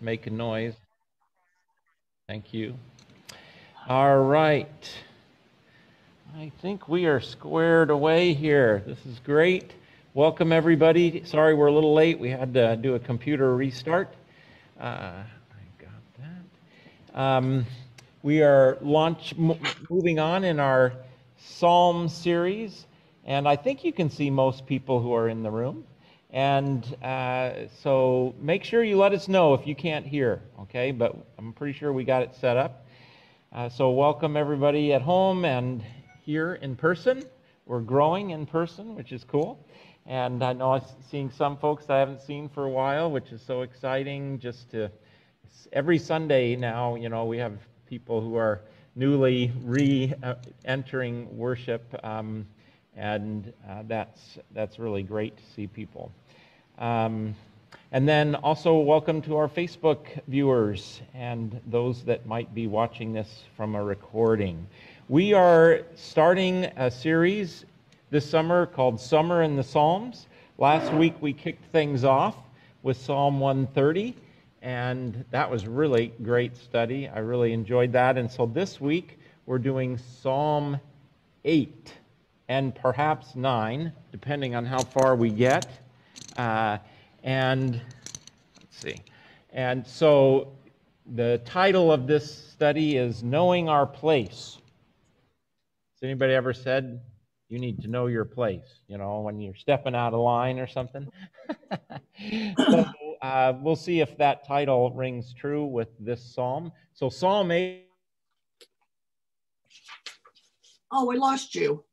make a noise. Thank you. All right. I think we are squared away here. This is great. Welcome, everybody. Sorry we're a little late. We had to do a computer restart. Uh, I got that. Um, we are launch moving on in our Psalm series, and I think you can see most people who are in the room. And uh, so make sure you let us know if you can't hear, okay? But I'm pretty sure we got it set up. Uh, so welcome everybody at home and here in person. We're growing in person, which is cool. And I know I'm seeing some folks I haven't seen for a while, which is so exciting. Just to every Sunday now, you know, we have people who are newly re-entering worship. Um, and uh, that's that's really great to see people. Um, and then also welcome to our Facebook viewers and those that might be watching this from a recording. We are starting a series this summer called Summer in the Psalms. Last week we kicked things off with Psalm 130, and that was really great study. I really enjoyed that. And so this week we're doing Psalm 8 and perhaps nine, depending on how far we get. Uh, and let's see. And so the title of this study is Knowing Our Place. Has anybody ever said you need to know your place, you know, when you're stepping out of line or something? so uh, we'll see if that title rings true with this psalm. So, Psalm 8. Oh, we lost you.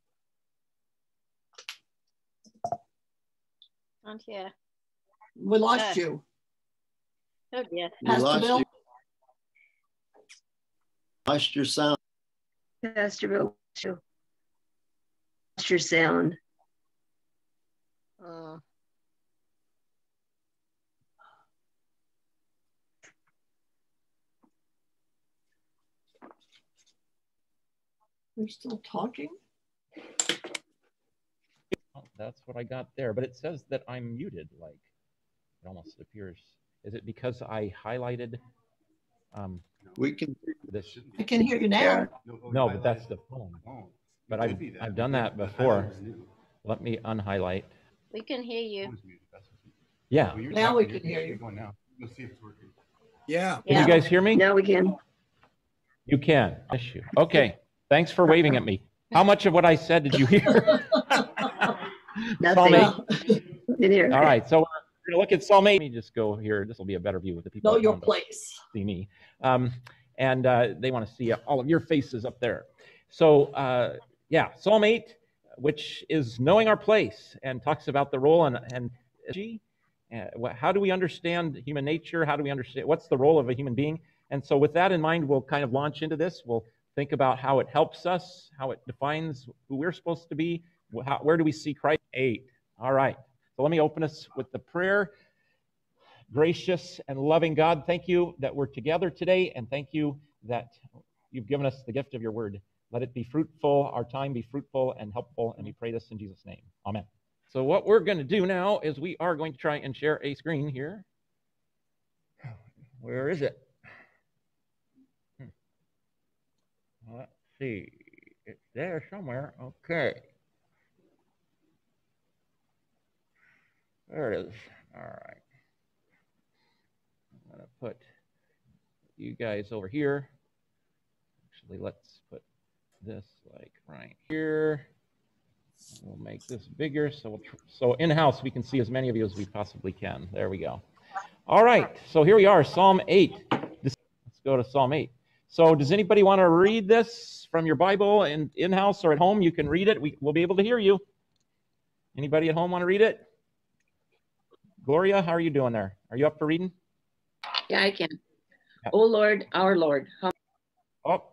Aren't here. We lost you. Oh dear. We lost Bill? you. Lost your sound. Pastor Bill, lost your sound. Uh, We're still talking? That's what I got there. But it says that I'm muted, like it almost appears. Is it because I highlighted um, we can this? I can hear you now. No, but that's the phone. But I've, I've done that before. Let me unhighlight. We can hear you. Yeah. Now we can hear you. Going now. Let's see if it's working. Yeah. Can you guys hear me? Now we can. You can. Issue. Okay. Thanks for waving at me. How much of what I said did you hear? Nothing. All right, so we're going to look at Psalm 8. Let me just go here. This will be a better view of the people. Know your place. See me. Um, and uh, they want to see all of your faces up there. So, uh, yeah, Psalm 8, which is knowing our place and talks about the role and, and uh, how do we understand human nature? How do we understand what's the role of a human being? And so, with that in mind, we'll kind of launch into this. We'll think about how it helps us, how it defines who we're supposed to be, how, where do we see Christ? Eight. All right. So let me open us with the prayer. Gracious and loving God, thank you that we're together today, and thank you that you've given us the gift of your word. Let it be fruitful, our time be fruitful and helpful, and we pray this in Jesus' name. Amen. So, what we're going to do now is we are going to try and share a screen here. Where is it? Hmm. Let's see. It's there somewhere. Okay. There it is. All right. I'm going to put you guys over here. Actually, let's put this like right here. We'll make this bigger. So, we'll so in-house, we can see as many of you as we possibly can. There we go. All right. So here we are, Psalm 8. This, let's go to Psalm 8. So does anybody want to read this from your Bible in, in-house or at home? You can read it. We, we'll be able to hear you. Anybody at home want to read it? Gloria, how are you doing there? Are you up for reading? Yeah, I can. Yeah. Oh Lord, our Lord. How- oh,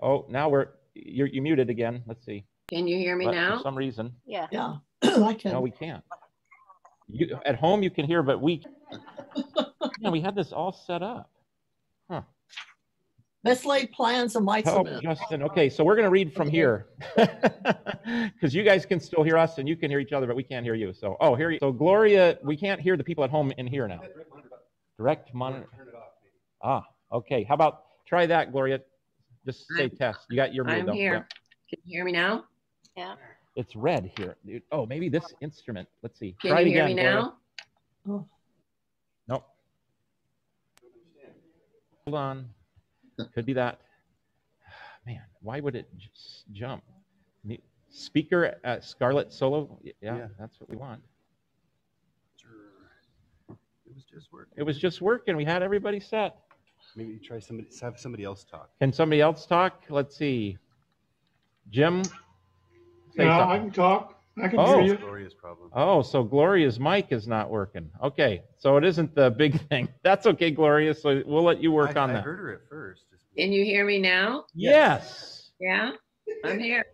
oh, now we're you're you muted again. Let's see. Can you hear me but now? For some reason. Yeah. Yeah, I can. No, we can't. You at home you can hear, but we. yeah, we had this all set up. Huh. Mislaid plans and might Help, Justin. Okay, so we're going to read from here because you guys can still hear us and you can hear each other, but we can't hear you. So, oh, here you. So, Gloria, we can't hear the people at home in here now. Direct monitor. Ah, okay. How about try that, Gloria? Just say I'm- test. You got your mute I'm though. here. Yep. Can you hear me now? Yeah. It's red here. Oh, maybe this instrument. Let's see. Can try you it hear again. me Gloria. now? Oh, Nope. Hold on. Could be that. Man, why would it just jump? Speaker at Scarlett Solo. Yeah, Yeah. that's what we want. It was just work. It was just working. We had everybody set. Maybe you try somebody, have somebody else talk. Can somebody else talk? Let's see. Jim? Say Yeah, I can talk. I can Oh. hear you. Gloria's problem. Oh, so Gloria's mic is not working. Okay, so it isn't the big thing. That's okay, Gloria. So we'll let you work I, on I that. heard her at first. Can you hear me now? Yes, Yeah, I'm here.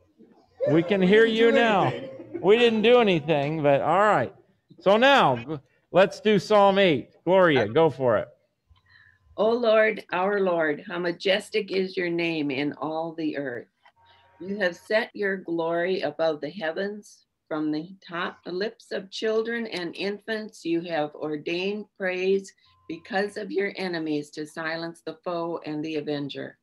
we can hear didn't you now. anything. We didn't do anything, but all right. So now let's do Psalm 8. Gloria, go for it. O Lord, our Lord, how majestic is your name in all the earth. You have set your glory above the heavens. From the top lips of children and infants, you have ordained praise because of your enemies to silence the foe and the avenger.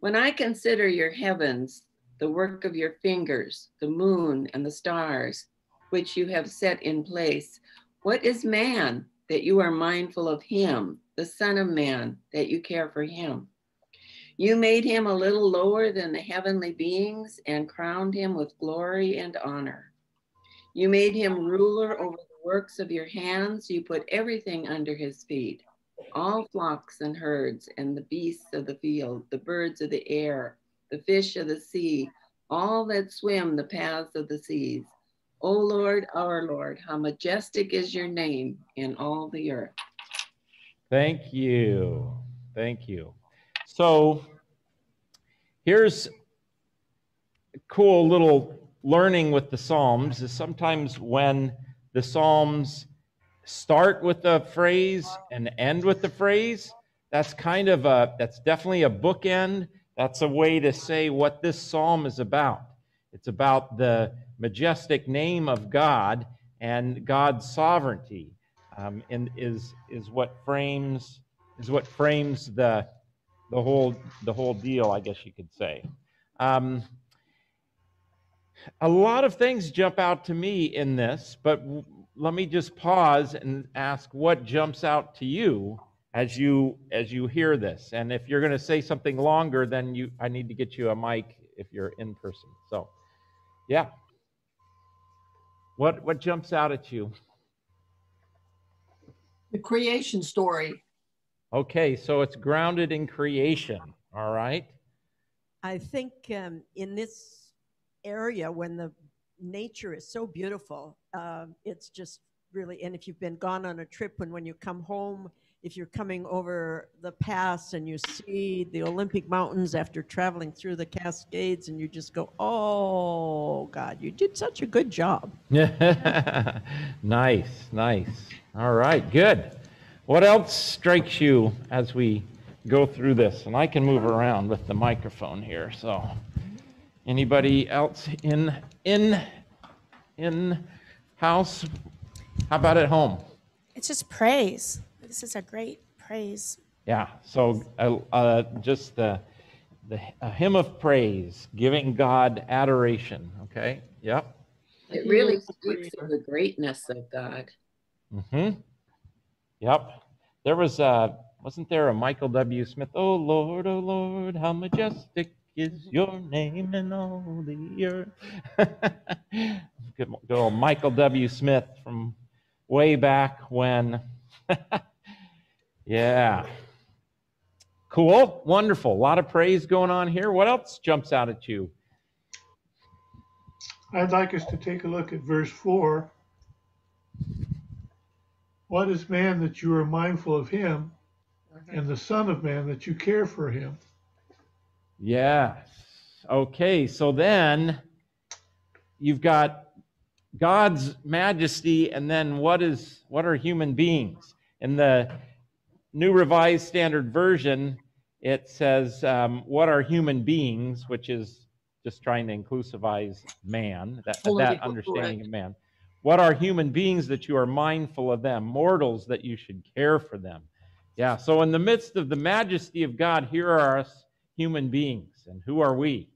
When I consider your heavens, the work of your fingers, the moon and the stars, which you have set in place, what is man that you are mindful of him, the Son of Man, that you care for him? You made him a little lower than the heavenly beings and crowned him with glory and honor. You made him ruler over the works of your hands. You put everything under his feet all flocks and herds, and the beasts of the field, the birds of the air, the fish of the sea, all that swim the paths of the seas. O Lord, our Lord, how majestic is your name in all the earth. Thank you. Thank you. So here's a cool little learning with the Psalms is sometimes when the Psalms start with a phrase and end with the phrase, that's kind of a, that's definitely a bookend. That's a way to say what this psalm is about. It's about the majestic name of God and God's sovereignty um, and is is what frames is what frames the the whole the whole deal, I guess you could say. Um, a lot of things jump out to me in this, but let me just pause and ask what jumps out to you as you as you hear this. And if you're going to say something longer, then you I need to get you a mic if you're in person. So, yeah. What what jumps out at you? The creation story. Okay, so it's grounded in creation. All right. I think um, in this area, when the nature is so beautiful, um, it's just really. And if you've been gone on a trip, and when you come home, if you're coming over the pass and you see the Olympic Mountains after traveling through the Cascades, and you just go, "Oh God, you did such a good job." nice, nice. All right, good. What else strikes you as we go through this? And I can move around with the microphone here. So, anybody else in in in house? How about at home? It's just praise. This is a great praise. Yeah. So, uh, uh, just the the a hymn of praise, giving God adoration. Okay. Yep. It really speaks of the greatness of God. Mm-hmm. Yep. There was a wasn't there a Michael W. Smith? Oh Lord, oh Lord, how majestic is mm-hmm. your name in all the earth. good, good old Michael W. Smith from way back when. yeah. Cool. Wonderful. A lot of praise going on here. What else jumps out at you? I'd like us to take a look at verse 4. What is man that you are mindful of him, and the Son of Man that you care for him? Yes. Okay, so then you've got God's majesty and then what is what are human beings? In the New Revised Standard Version, it says um, what are human beings, which is just trying to inclusivize man, that, that understanding correct. of man. What are human beings that you are mindful of them, mortals that you should care for them? Yeah, so in the midst of the majesty of God, here are us human beings. And who are we?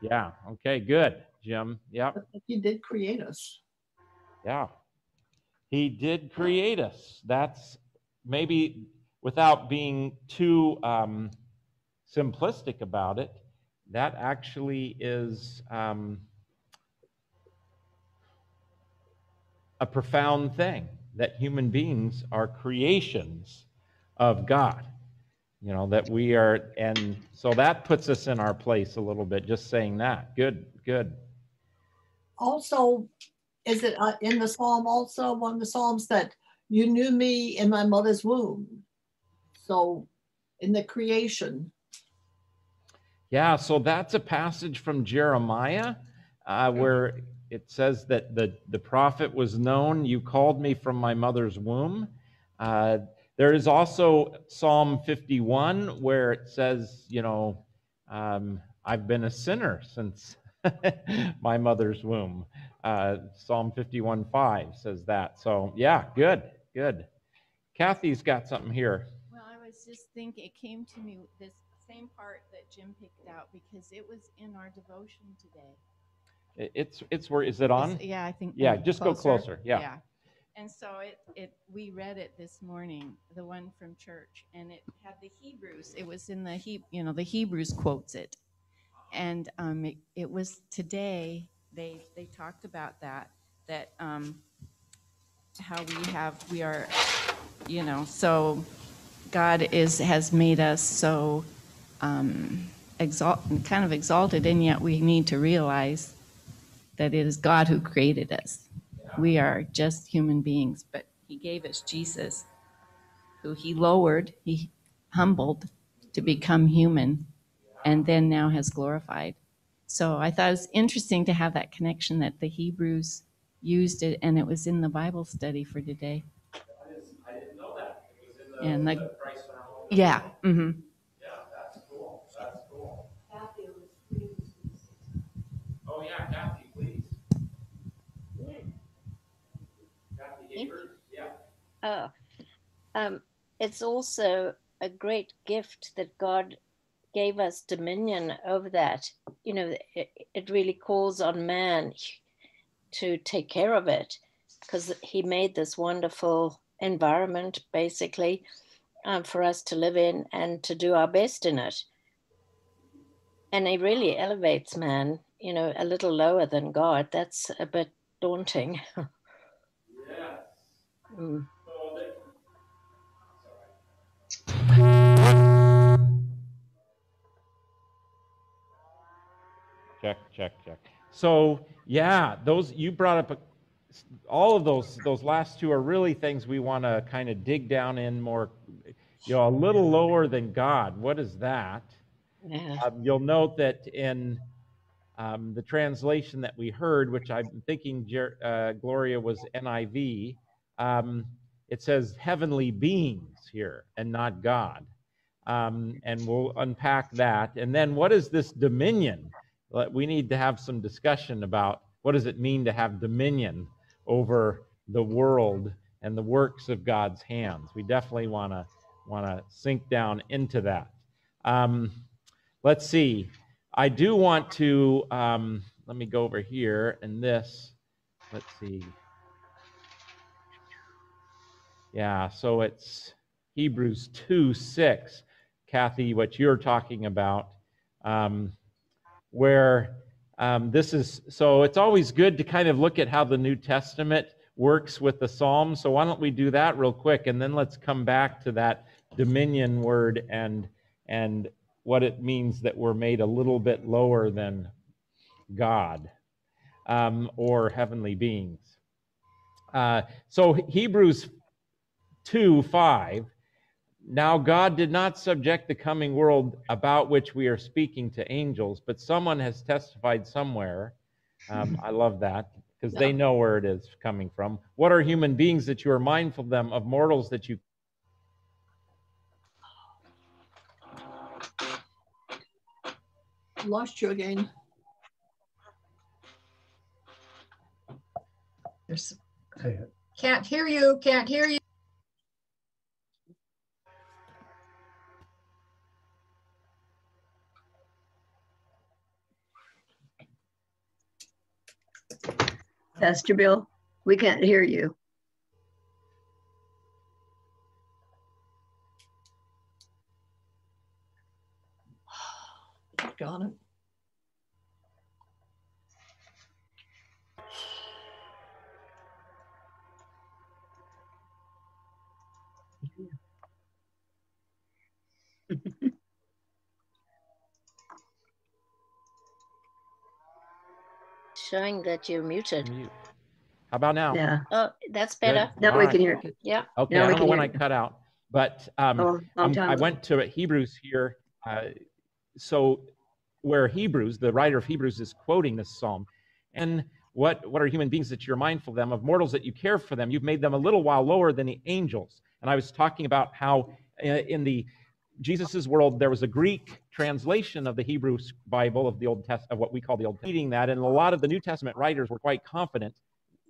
Yeah, okay, good, Jim. Yeah. He did create us. yeah. He did create us. That's maybe without being too um, simplistic about it, that actually is um, a profound thing that human beings are creations of God. You know, that we are, and so that puts us in our place a little bit, just saying that. Good, good. Also, is it uh, in the psalm also one of the psalms that you knew me in my mother's womb? So in the creation, Yeah, so that's a passage from Jeremiah uh, where it says that the, the prophet was known. You called me from my mother's womb. Uh, there is also Psalm 51 where it says, you know, um, I've been a sinner since my mother's womb. Uh, Psalm 51 5 says that. So, yeah, good, good. Kathy's got something here. Well, I was just thinking, it came to me this same part that Jim picked out because it was in our devotion today. It's, it's where, is it on? It's- Yeah, I think. Yeah, just go closer, Yeah. yeah. And so it, it, we read it this morning, the one from church, and it had the Hebrews. It was in the He, you know, the Hebrews quotes it. And um, it, it was today, they, they talked about that, that um, how we have, we are, you know, so God is, has made us so um, exalt, kind of exalted, and yet we need to realize that it is God who created us. We are just human beings, but He gave us Jesus, who He lowered, He humbled to become human, and then now has glorified. So I thought it was interesting to have that connection that the Hebrews used it, and it was in the Bible study for today. I didn't know that. It And the- Christ in our home. Yeah. hmm Yeah, that's cool. That's cool. Oh, yeah, Kathy, please. Kathy Haber, yeah. Oh, um, it's also a great gift that God gave us dominion over that. You know, it, it really calls on man to take care of it because he made this wonderful environment basically um, for us to live in and to do our best in it. And he really elevates man, you know, a little lower than God. That's a bit daunting. Yes. Mm. So they- Check, check, check. So, yeah, those, you brought up, a- all of those, those last two are really things we want to kind of dig down in more, you know, a little lower than God. What is that? Yeah. Um, you'll note that in um, the translation that we heard, which I'm thinking Jer- uh, Gloria was NIV, um, it says heavenly beings here and not God. Um, and we'll unpack that. And then what is this dominion? We need to have some discussion about what does it mean to have dominion over the world and the works of God's hands. We definitely want to want to sink down into that. Um, let's see. I do want to, um, let me go over here and this, let's see. Yeah, so it's Hebrews 2 6, Kathy, what you're talking about, um, where um, this is, so it's always good to kind of look at how the New Testament works with the Psalms. So why don't we do that real quick and then let's come back to that dominion word and and what it means that we're made a little bit lower than God um, or heavenly beings. Uh, so Hebrews 2 5. Now God did not subject the coming world about which we are speaking to angels, but someone has testified somewhere. Um, I love that because they know where it is coming from. What are human beings that you are mindful of them, of mortals that you lost you again. There's, can't hear you, can't hear you. Pastor Bill, we can't hear you. Got it. Showing that you're muted. Mute. How about now? Yeah. Oh, that's Good. better. Now All we right. can hear. Yeah. Okay, Now I don't know when hear I cut out, but um, Oh, long I'm- time I ago. went to Hebrews here. Uh, so, where Hebrews, the writer of Hebrews, is quoting this psalm, and what what are human beings that you're mindful of them, of mortals that you care for them? You've made them a little while lower than the angels. And I was talking about how uh, in the Jesus's world there was a Greek translation of the Hebrew Bible of the Old Testament, of what we call the Old Testament. Reading that, and a lot of the New Testament writers were quite confident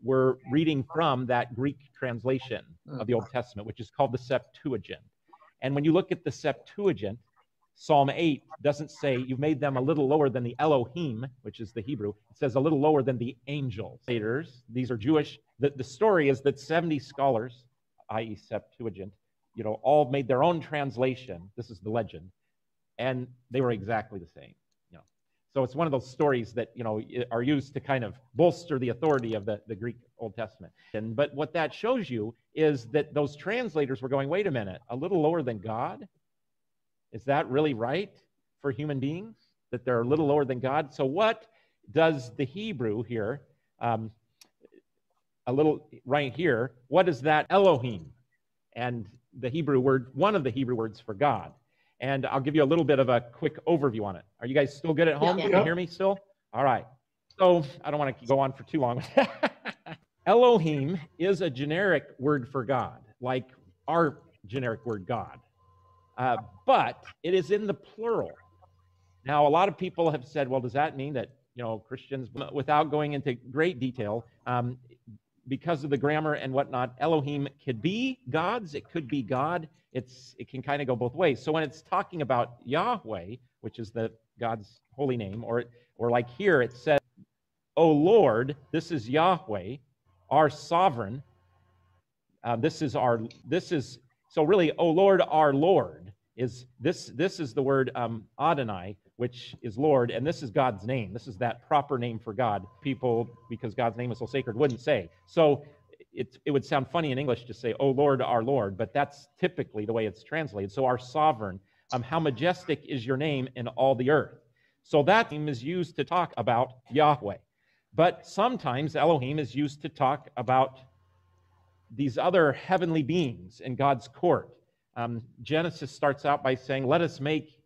were reading from that Greek translation of the Old Testament, which is called the Septuagint. And when you look at the Septuagint, Psalm 8 doesn't say you've made them a little lower than the Elohim, which is the Hebrew. It says a little lower than the angels. These are Jewish. The, the story is that 70 scholars, i.e., Septuagint, you know, all made their own translation. This is the legend. And they were exactly the same. You know. So it's one of those stories that, you know, are used to kind of bolster the authority of the, the Greek Old Testament. And but what that shows you is that those translators were going, wait a minute, a little lower than God? Is that really right for human beings? That they're a little lower than God? So, what does the Hebrew here, um, a little right here, what is that Elohim? And the Hebrew word, one of the Hebrew words for God. And I'll give you a little bit of a quick overview on it. Are you guys still good at home? Yeah. Can you hear me still? All right. So, I don't want to go on for too long. Elohim is a generic word for God, like our generic word God. Uh, but it is in the plural. Now, a lot of people have said, well, does that mean that, you know, Christians, without going into great detail, um, because of the grammar and whatnot, Elohim could be gods, it could be God. It's it can kind of go both ways. So when it's talking about Yahweh, which is the God's holy name, or or like here it says, "O Lord, this is Yahweh, our sovereign." Uh, this is our this is so really, "O Lord, our Lord." Is this this is the word um, Adonai, which is Lord, and this is God's name. This is that proper name for God. People, because God's name is so sacred, wouldn't say. So it, it would sound funny in English to say, "Oh Lord, our Lord," but that's typically the way it's translated. So our sovereign, um, how majestic is your name in all the earth. So that name is used to talk about Yahweh, but sometimes Elohim is used to talk about these other heavenly beings in God's court. Um, Genesis starts out by saying, "Let us make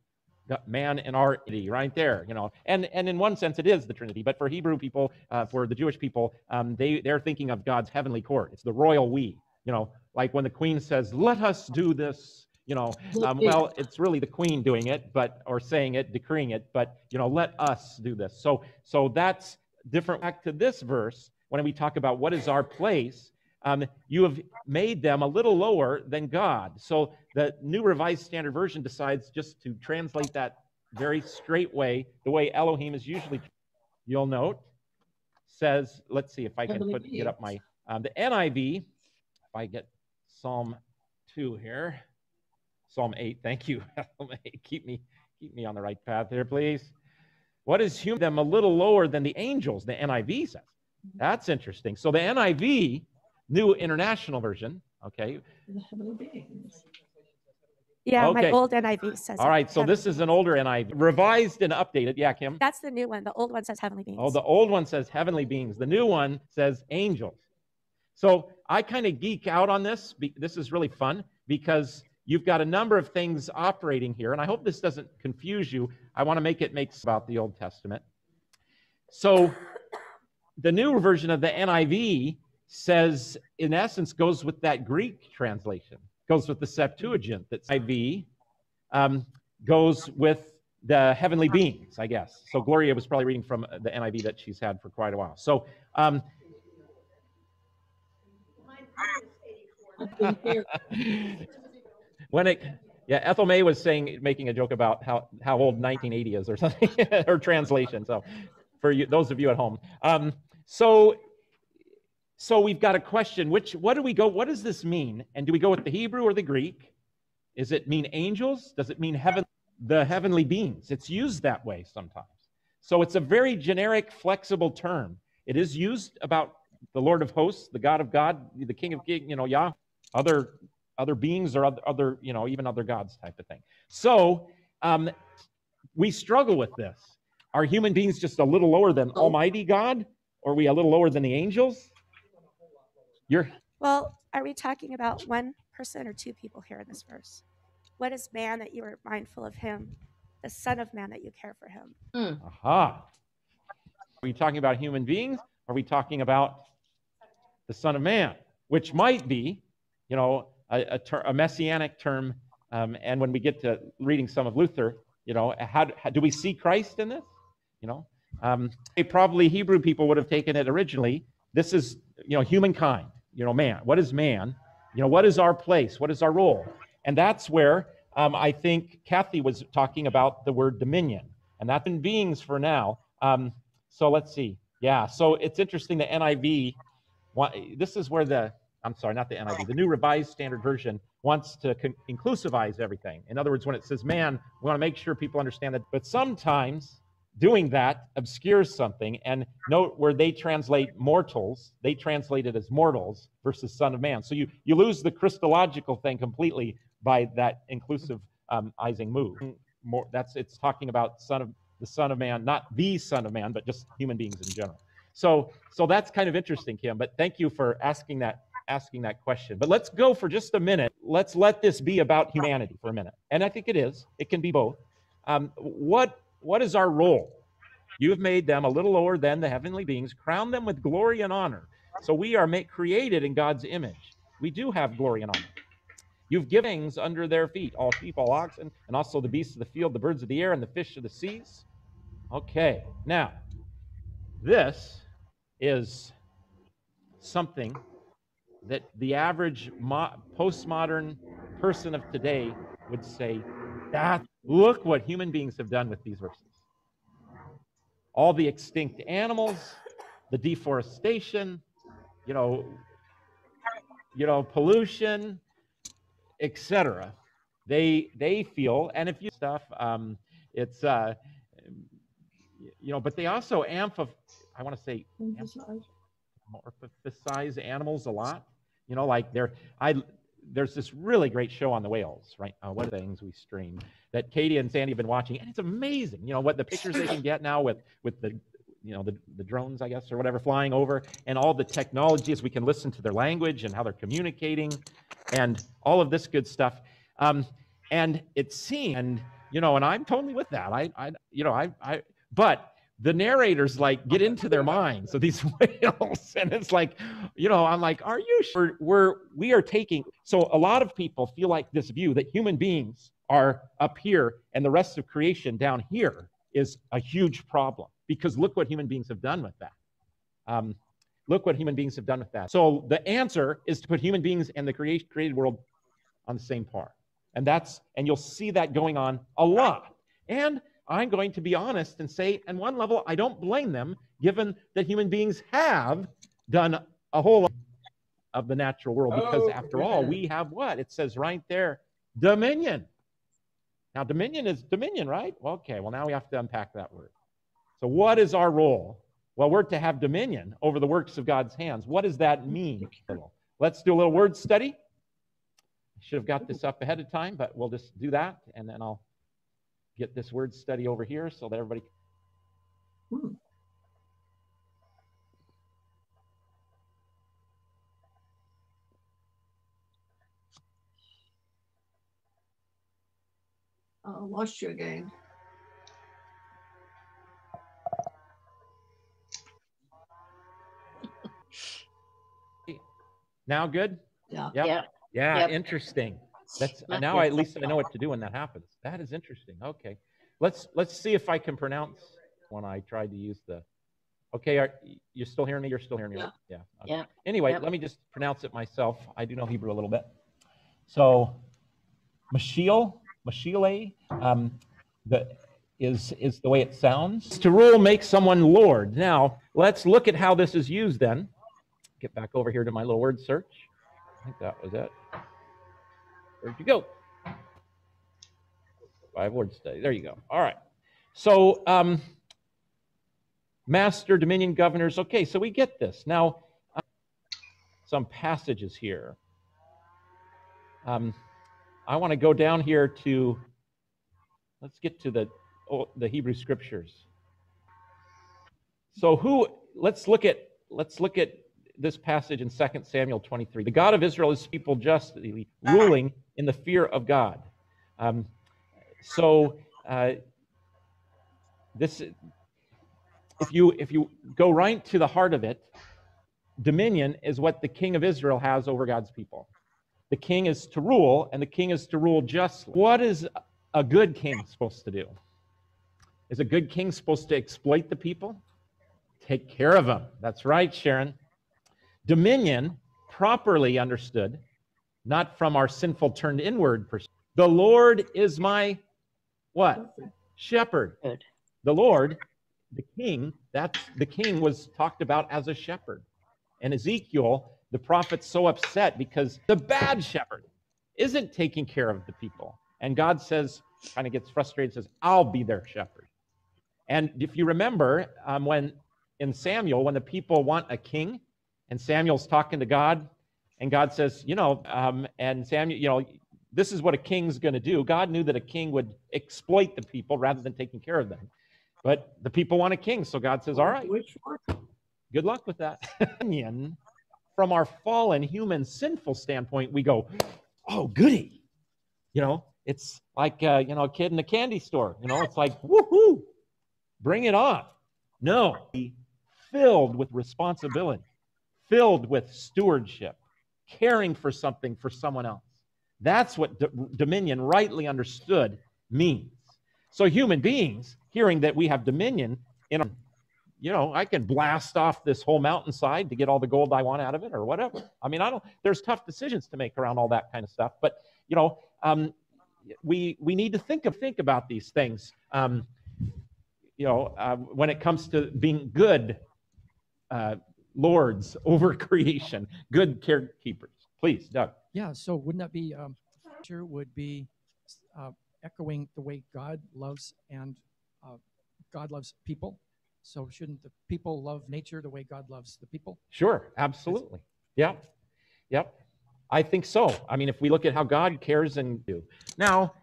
man and our Trinity," right there, you know. And and in one sense, it is the Trinity. But for Hebrew people, uh, for the Jewish people, um, they they're thinking of God's heavenly court. It's the royal we, you know, like when the queen says, "Let us do this." You know, um, well, it's really the queen doing it, but or saying it, decreeing it, but you know, let us do this. So, so that's different. Back to this verse, when we talk about what is our place, um, you have made them a little lower than God. So the New Revised Standard Version decides just to translate that very straight way, the way Elohim is usually. You'll note says, let's see if I can put get up my um, the NIV. If I get Psalm two here, Psalm eight. Thank you. keep me keep me on the right path here, please. What is human them a little lower than the angels? The NIV says. That's interesting. So the NIV, New International Version. Okay. The heavenly beings. Yeah, Okay. my old NIV says. All right. So heavenly this is an older NIV, revised and updated. Yeah, Kim. That's the new one. The old one says heavenly beings. Oh, the old one says heavenly beings. The new one says angels. So I kind of geek out on this. This is really fun because you've got a number of things operating here, and I hope this doesn't confuse you. I want to make it make about the Old Testament. So the new version of the NIV says, in essence, goes with that Greek translation, goes with the Septuagint. That's IV um, goes with the heavenly beings, I guess. So Gloria was probably reading from the NIV that she's had for quite a while. So um, I can hear when it, yeah, Ethel May was saying, making a joke about how, how old 1980 is or something, her translation. So for you, those of you at home. Um, so so we've got a question. Which what do we go? What does this mean? And do we go with the Hebrew or the Greek? Is it mean angels? Does it mean heaven? The heavenly beings. It's used that way sometimes. So it's a very generic, flexible term. It is used about the Lord of hosts, the God of God, the King of Kings, you know, Yah, other other beings or other, other you know, even other gods type of thing. So um, we struggle with this. Are human beings just a little lower than Almighty God? Or are we a little lower than the angels? You're Well, are we talking about one person or two people here in this verse? What is man that you are mindful of him? The Son of Man that you care for him. aha. Are we talking about human beings? Are we talking about the Son of Man? Which might be, you know, a, a, ter- a messianic term. Um, and when we get to reading some of Luther, you know, how, how do we see Christ in this? You know, um, probably Hebrew people would have taken it originally. This is, you know, humankind. You know, man. What is man? You know, what is our place? What is our role? And that's where um, I think Kathy was talking about the word dominion, and that's in beings for now. Um, so let's see. Yeah. So it's interesting. The NIV. This is where the I'm sorry, not the NIV. The New Revised Standard Version wants to con- inclusivize everything. In other words, when it says man, we want to make sure people understand that. But sometimes doing that obscures something. And note where they translate mortals, they translate it as mortals versus son of man. So you, you lose the Christological thing completely by that inclusivizing move. More, that's it's talking about son of the son of man, not the son of man, but just human beings in general. So so that's kind of interesting, Kim. But thank you for asking that asking that question. But let's go for just a minute. Let's let this be about humanity for a minute. And I think it is. It can be both. Um, what what is our role? You have made them a little lower than the heavenly beings, crown them with glory and honor. So we are made, created in God's image. We do have glory and honor. You've given things under their feet, all sheep, all oxen, and also the beasts of the field, the birds of the air, and the fish of the seas. Okay, now, this is something that the average mo- postmodern person of today would say, that look what human beings have done with these verses. All the extinct animals, the deforestation, you know, you know, pollution, etc. They they feel, and if you stuff, um, it's uh, you know, but they also amplify. I want to say amorphisize animals a lot. You know, like they're I there's this really great show on the whales, right? Uh, one of the things we stream that Katie and Sandy have been watching, and it's amazing. You know what the pictures they can get now with with the you know the, the drones, I guess, or whatever flying over, and all the technologies we can listen to their language and how they're communicating, and all of this good stuff. Um, and it seemed, and you know, and I'm totally with that. I, I, you know, I, I, but the narrators like get into their minds of these whales. And it's like you know i'm like are you sure? We're we are taking so a lot of people feel like this view that human beings are up here and the rest of creation down here is a huge problem because look what human beings have done with that. Um, look what human beings have done with that. So the answer is to put human beings and the creation, created world on the same par. And that's and you'll see that going on a lot. And I'm going to be honest and say, on one level, I don't blame them, given that human beings have done a whole lot of the natural world. Because Oh, after all, we have what? It says right there dominion. Now, dominion is dominion, right? Okay, well, now we have to unpack that word. So, what is our role? Well, we're to have dominion over the works of God's hands. What does that mean? Let's do a little word study. I should have got this up ahead of time, but we'll just do that, and then I'll get this word study over here so that everybody. Uh, lost you again. Now good? Yeah. Yep. Yeah. Yeah, Yep. interesting. That's now yet. at least I know what to do when that happens. That is interesting. Okay. Let's let's see if I can pronounce when I tried to use the Okay, are you still hearing me? You're still hearing me? Yeah. Yeah. okay. Yeah. Anyway, Yep. let me just pronounce it myself. I do know Hebrew a little bit. So Mashiel, Mashiele, um, the is is the way it sounds. To rule makes someone lord. Now, let's look at how this is used then. get back over here to my little word search. I think that was it. Where'd you go? Five word study. There you go. All right. So, um, master, dominion, governors. Okay, so we get this. Now, uh, some passages here. Um, I want to go down here to, let's get to the, oh, the Hebrew scriptures. So who, let's look at, let's look at this passage in 2 Samuel 23. The God of Israel is people justly ruling in the fear of God. Um, so uh, this, if you if you go right to the heart of it, dominion is what the king of Israel has over God's people. The king is to rule, and the king is to rule justly. What is a good king supposed to do? Is a good king supposed to exploit the people? Take care of them. That's right, Sharon. Dominion, properly understood, not from our sinful turned inward perspective. The Lord is my what? Shepherd. The Lord, the king, that's the king was talked about as a shepherd. And Ezekiel, the prophet's so upset because the bad shepherd isn't taking care of the people. And God says, kind of gets frustrated, says, I'll be their shepherd. And if you remember, um, when in Samuel, when the people want a king, and Samuel's talking to God, and God says, you know, um, and Samuel, you know, this is what a king's going to do. God knew that a king would exploit the people rather than taking care of them. But the people want a king, so God says, all right, good luck with that. From our fallen human sinful standpoint, we go, oh, goody. You know, it's like, uh, you know, a kid in a candy store. You know, it's like, woohoo, bring it on. No, be filled with responsibility, filled with stewardship, caring for something for someone else. That's what d- dominion, rightly understood, means. So, human beings, hearing that we have dominion in a you know, I can blast off this whole mountainside to get all the gold I want out of it or whatever. I mean, I don't, there's tough decisions to make around all that kind of stuff. But, you know, um, we, we need to think of, think about these things. Um, you know, uh, when it comes to being good uh, lords over creation, good carekeepers. Please, Doug. Yeah, so wouldn't that be, um, sure would be uh, echoing the way God loves and uh, God loves people. So shouldn't the people love nature the way God loves the people? Sure, absolutely. Yep. Yep. I think so. I mean, if we look at how God cares and do. Now,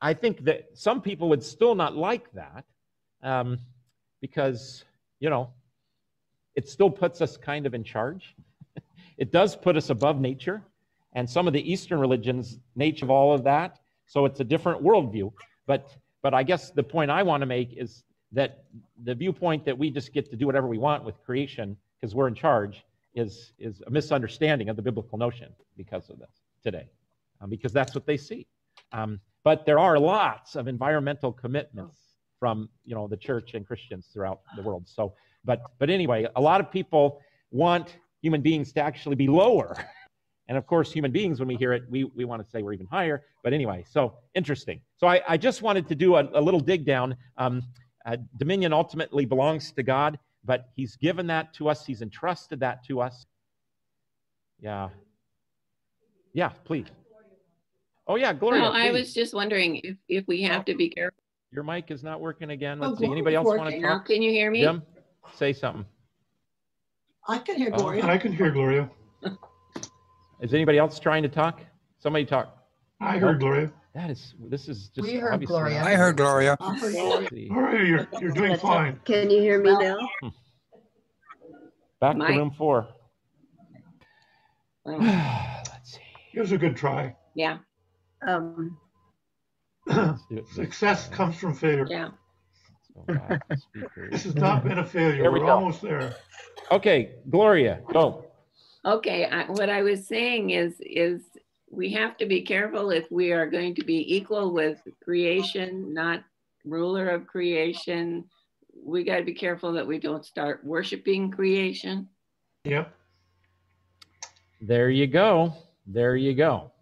I think that some people would still not like that um, because, you know, it still puts us kind of in charge. it does put us above nature. And some of the Eastern religions, nature of all of that. So it's a different worldview. But but I guess the point I want to make is that the viewpoint that we just get to do whatever we want with creation because we're in charge is, is a misunderstanding of the biblical notion because of this today, um, because that's what they see. Um, but there are lots of environmental commitments from you know the church and Christians throughout the world. So, but but anyway, a lot of people want human beings to actually be lower. And of course, human beings, when we hear it, we, we want to say we're even higher. But anyway, so interesting. So I, I just wanted to do a, a little dig down. Um, uh, dominion ultimately belongs to God, but He's given that to us. He's entrusted that to us. Yeah. Yeah, please. Oh, yeah, Gloria. No, I please. was just wondering if, if we have to be careful. Your mic is not working again. Oh, Let's see. Anybody else want to working Now, talk? can you hear me? Jim, say something. I can hear Oh. Gloria. I can hear Gloria. Is anybody else trying to talk? Somebody talk. I heard Gloria. That is, this is just. We heard Gloria. not- I heard Gloria. I heard Gloria. See. You're, you're doing fine. Can you hear me now? Back to room four. Let's see. It was a good try. Yeah, Um, Let's do it this Success comes from failure. yeah. Oh, Let's go back to speakers. This has not been a failure. There we We're go. almost there. Okay, Gloria, go. Okay, I, what I was saying is, is we have to be careful if we are going to be equal with creation, not ruler of creation. We got to be careful that we don't start worshiping creation. Yep. There you go. There you go.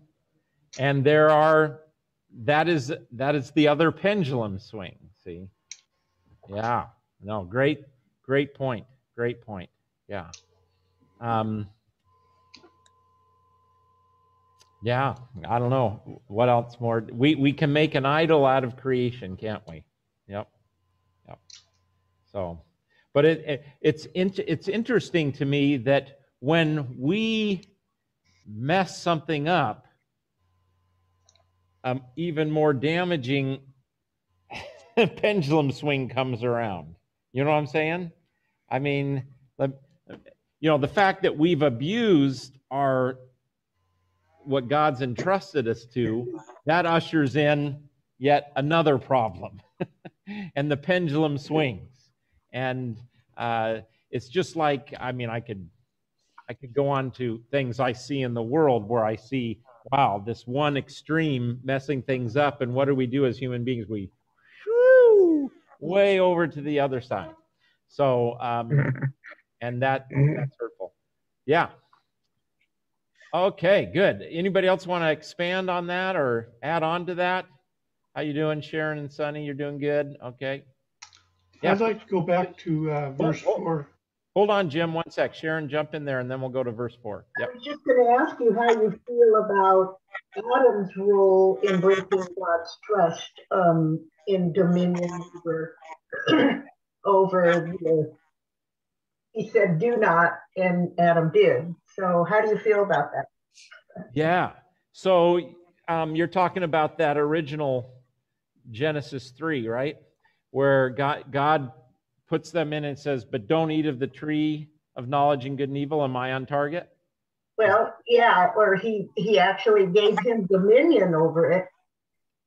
And there are that is that is the other pendulum swing, see? Yeah. No, great great point. Great point. Yeah. Um, yeah, I don't know what else more. We we can make an idol out of creation, can't we? Yep, yep. So, but it, it it's in, it's interesting to me that when we mess something up, um, even more damaging pendulum swing comes around. You know what I'm saying? I mean, you know, the fact that we've abused our what God's entrusted us to, that ushers in yet another problem, and the pendulum swings. And uh, it's just like, I mean, I could, I could go on to things I see in the world where I see, wow, this one extreme messing things up, and what do we do as human beings? We way over to the other side. So, um, and that that's hurtful. Yeah. Okay, good. Anybody else want to expand on that or add on to that? How you doing, Sharon and Sonny? You're doing good. Okay. Yeah. I'd like to go back to uh, verse Oh, oh. four. Hold on, Jim. One sec. Sharon, jump in there, and then we'll go to verse four. Yep. I was just going to ask you how you feel about Adam's role in breaking God's trust um, in dominion over, over the, he said, do not, and Adam did. So how do you feel about that? Yeah. So um, you're talking about that original Genesis 3, right? Where God, God puts them in and says, But don't eat of the tree of knowledge and good and evil. Am I on target? Well, yeah, or he, he actually gave him dominion over it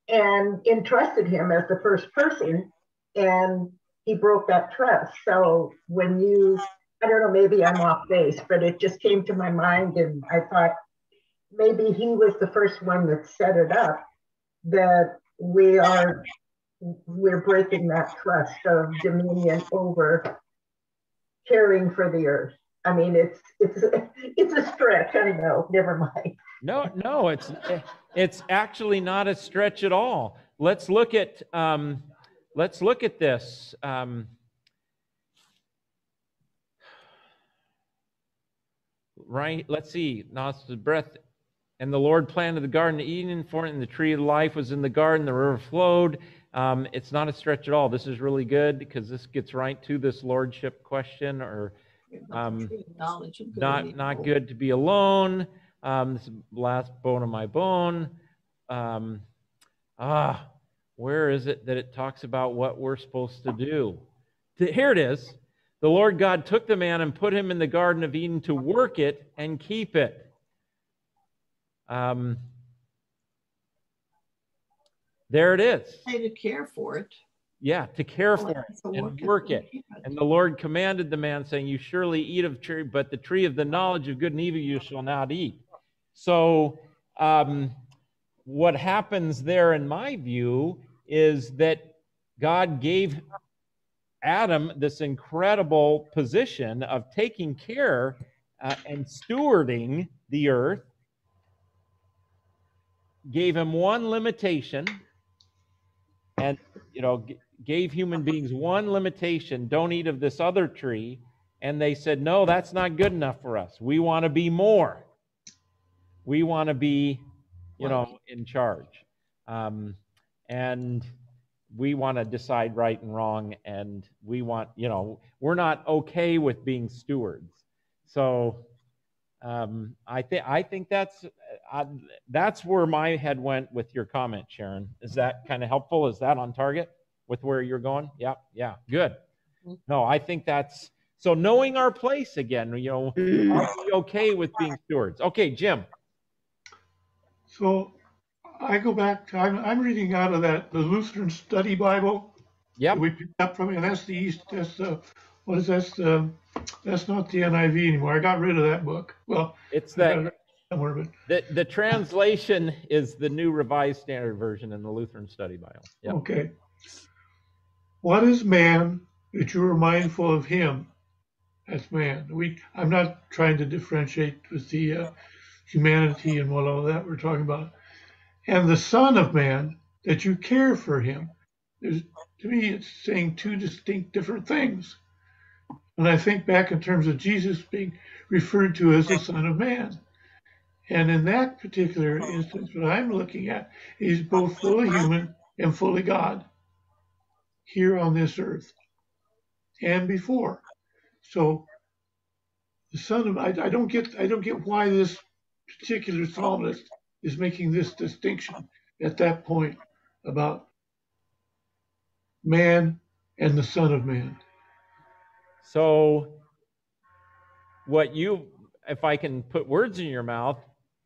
and entrusted him as the first person. And he broke that trust. So when you, I don't know, maybe I'm off base, but it just came to my mind and I thought maybe he was the first one that set it up that we are, we're breaking that trust of dominion over caring for the earth. I mean, it's, it's, it's a stretch. I know, never mind. No, no, it's it's actually not a stretch at all. Let's look at um, let's look at this. Um, right? Let's see. It's the breath. And the Lord planted the garden of Eden for it, and the tree of life was in the garden. The river flowed. Um, it's not a stretch at all. This is really good because this gets right to this lordship question, or um, Knowledge of good and not not good to be alone. Um, this last bone of my bone. Um, ah, where is it that it talks about what we're supposed to do? Here it is. The Lord God took the man and put him in the Garden of Eden to work it and keep it. Um, there it is. Say to care for it. Yeah, to care Oh, for it and work work and it. keep it. And the Lord commanded the man, saying, You surely eat of tree, but the tree of the knowledge of good and evil you shall not eat. So, um, what happens there, in my view, is that God gave Adam this incredible position of taking care uh, and stewarding the earth, gave him one limitation, and you know gave human beings one limitation don't eat of this other tree and they said no that's not good enough for us. We want to be more we want to be you know in charge um, and we want to decide right and wrong and we want you know we're not okay with being stewards so um, I think I think that's uh, that's where my head went with your comment, Sharon. Is that kind of helpful? Is that on target with where you're going? Yeah, yeah, good. No, I think that's so knowing our place again. You know, are we okay with being stewards? Okay, Jim. So I go back to, I'm, I'm reading out of that, the Lutheran Study Bible. Yeah. We picked up from, it. and that's the East, that's the, what is that, the, that's not the NIV anymore. I got rid of that book. Well, It's that somewhere, but the the translation is the New Revised Standard Version in the Lutheran Study Bible. Yep. Okay. What is man that you are mindful of him? That's man. We, I'm not trying to differentiate with the uh, humanity and what all that we're talking about. And the Son of Man that you care for him. There's, to me, it's saying two distinct different things. And I think back in terms of Jesus being referred to as the Son of Man. And in that particular instance, what I'm looking at, he's both fully human and fully God here on this earth and before. So the son of I, I don't get I don't get why this particular psalmist is making this distinction at that point about man and the son of man. So, what you, if I can put words in your mouth,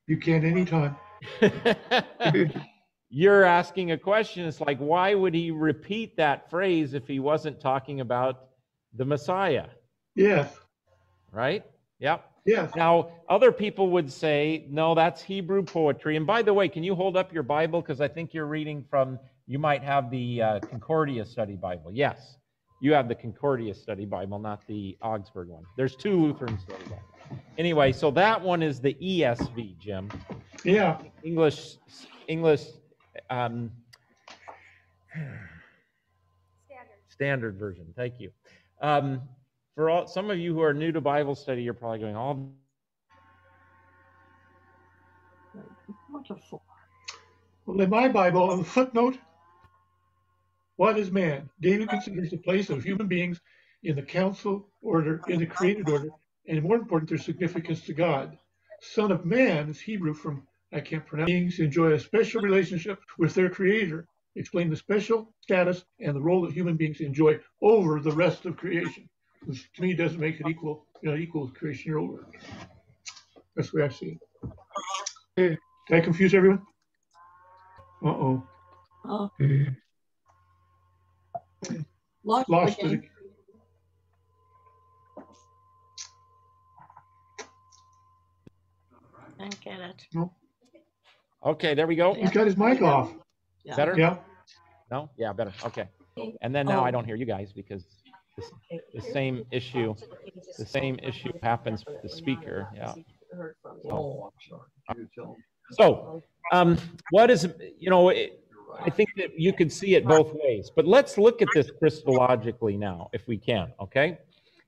You can anytime. you're asking a question. It's like, why would he repeat that phrase if he wasn't talking about the Messiah? Yes. Right? Yep. Yes. Now, other people would say, no, that's Hebrew poetry. And by the way, can you hold up your Bible? Because I think you're reading from, you might have the uh, Concordia Study Bible. Yes, you have the Concordia Study Bible, not the Augsburg one. There's two Lutheran Study Bibles. Anyway, so that one is the ESV, Jim. Yeah. English, English, um, standard version. Thank you. Um, for all some of you who are new to Bible study, you're probably going, "All Wonderful. Well, in my Bible, on the footnote, what is man? David considers the place of human beings in the council order, in the created order, and more important, their significance to God. Son of man is Hebrew from, I can't pronounce, beings enjoy a special relationship with their creator. Explain the special status and the role that human beings enjoy over the rest of creation, which to me doesn't make it equal, you know, equal with creation over. That's the way I see it. Did I confuse everyone? Uh-oh. Oh. Lost, Lost again. it. I get it. No. Okay, there we go. He's got his mic off. Yeah. Better? Yeah. No? Yeah, better. Okay. And then now I Oh. don't hear you guys because this, the same issue, the same issue happens with the speaker. Yeah. So, so um, what is, you know, it, I think that you could see it both ways, but let's look at this Christologically now, if we can, okay?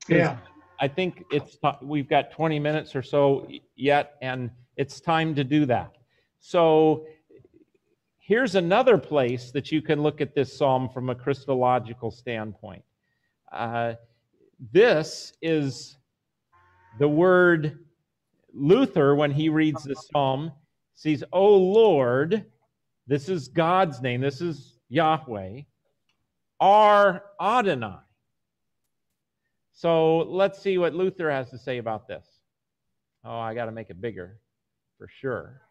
Yeah. I think it's, we've got 20 minutes or so yet, and it's time to do that. So here's another place that you can look at this psalm from a Christological standpoint. Uh, this is the word Luther, when he reads this psalm, sees, Oh Lord, this is God's name, this is Yahweh, our Adonai. So let's see what Luther has to say about this. Oh, I got to make it bigger for sure.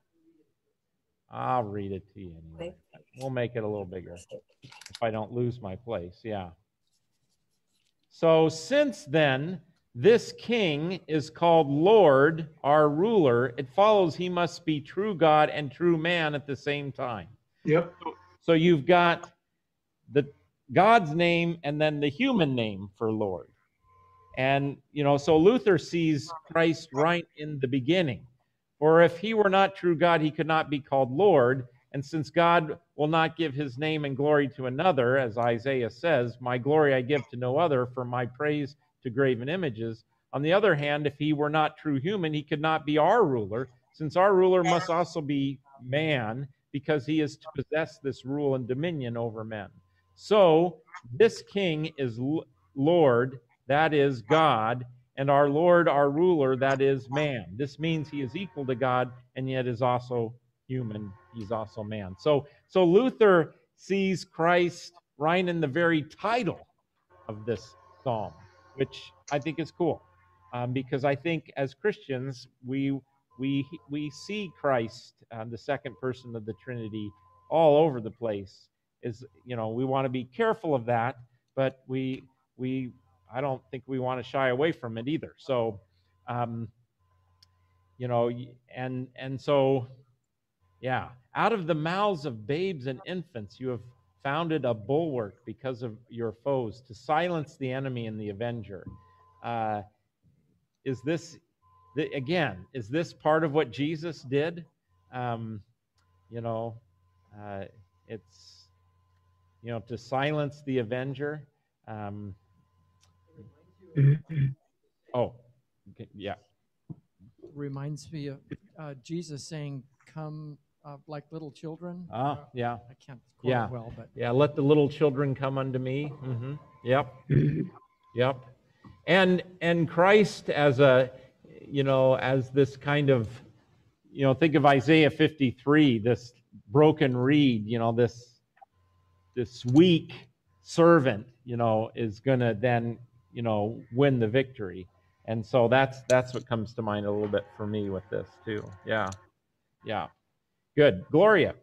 I'll read it to you anyway. We'll make it a little bigger if I don't lose my place. Yeah. So since then, this king is called Lord, our ruler, it follows he must be true God and true man at the same time. Yep. So you've got the God's name and then the human name for Lord. And, you know, so Luther sees Christ right in the beginning. For if he were not true God, he could not be called Lord. And since God will not give his name and glory to another, as Isaiah says, My glory I give to no other, for my praise to graven images. On the other hand, if he were not true human, he could not be our ruler, since our ruler must also be man, because he is to possess this rule and dominion over men. So this king is Lord, that is God, and our Lord, our ruler, that is man. This means he is equal to God and yet is also human. He's also man. So, so Luther sees Christ right in the very title of this psalm, which I think is cool, um, because I think as Christians we we we see Christ, uh, the second person of the Trinity, all over the place. Is you know we want to be careful of that, but we we I don't think we want to shy away from it either. So, um, you know, and and so, yeah, out of the mouths of babes and infants, you have founded a bulwark because of your foes to silence the enemy and the avenger. Uh, is this the, again? Is this part of what Jesus did? Um, you know, uh, it's you know to silence the avenger. Um, Oh, okay, yeah. reminds me of uh, Jesus saying, "Come uh, like little children." Ah, Uh, yeah. I can't quote Yeah. well, but Yeah, let the little children come unto me. hmm Yep. Yep. And and Christ as a you know, as this kind of you know, think of Isaiah 53, this broken reed, you know, this this weak servant, you know, is going to then, you know, win the victory. And so that's that's what comes to mind a little bit for me with this too. Yeah. Yeah. Good. Gloria.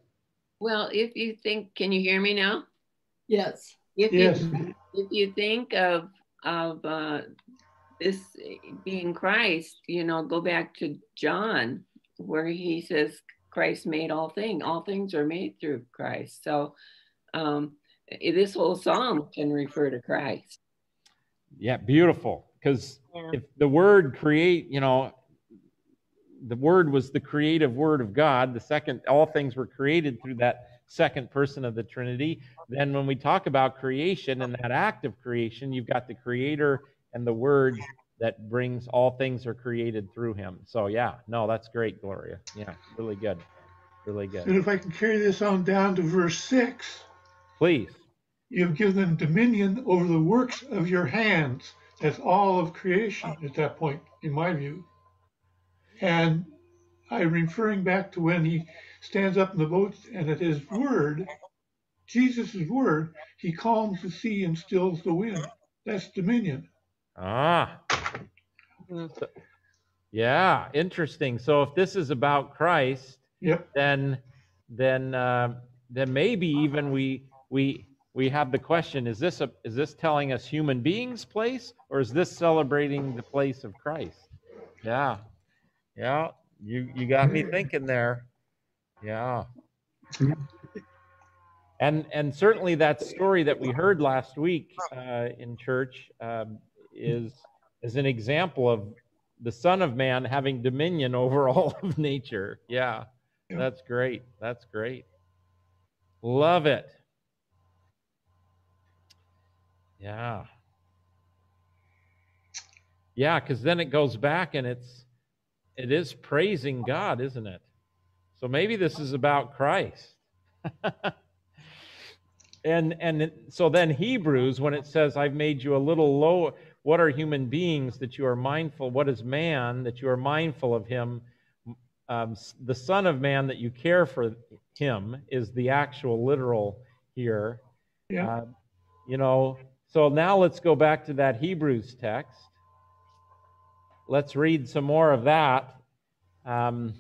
Well, if you think, can you hear me now? Yes. If Yes. you if you think of of uh, this being Christ, you know, go back to John where he says Christ made all things. All things are made through Christ. So um, this whole psalm can refer to Christ. Yeah, beautiful. Because Yeah. if the word create, you know, the word was the creative word of God. The second, all things were created through that second person of the Trinity. Then when we talk about creation and that act of creation, you've got the creator and the word that brings all things are created through him. So yeah, no, that's great, Gloria. Yeah, really good. Really good. And if I can carry this on down to verse six, Please. you've given them dominion over the works of your hands. That's all of creation at that point, in my view. And I'm referring back to when he stands up in the boat and at his word, Jesus' word, he calms the sea and stills the wind. That's dominion. Ah. Yeah, interesting. So if this is about Christ, Yep. then then uh, then maybe even we we we have the question: Is this a is this telling us human beings' place, or is this celebrating the place of Christ? Yeah, yeah. You you got me thinking there. Yeah. And and certainly that story that we heard last week uh, in church um, is is an example of the Son of Man having dominion over all of nature. Yeah, Yeah. that's great. That's great. Love it. Yeah. Yeah, because then it goes back and it's it is praising God, isn't it? So maybe this is about Christ. and and so then Hebrews, when it says, "I've made you a little low," what are human beings that you are mindful? What is man that you are mindful of him? Um, the Son of Man that you care for him is the actual literal here. Yeah. Uh, you know, so now let's go back to that Hebrews text. Let's read some more of that. Um,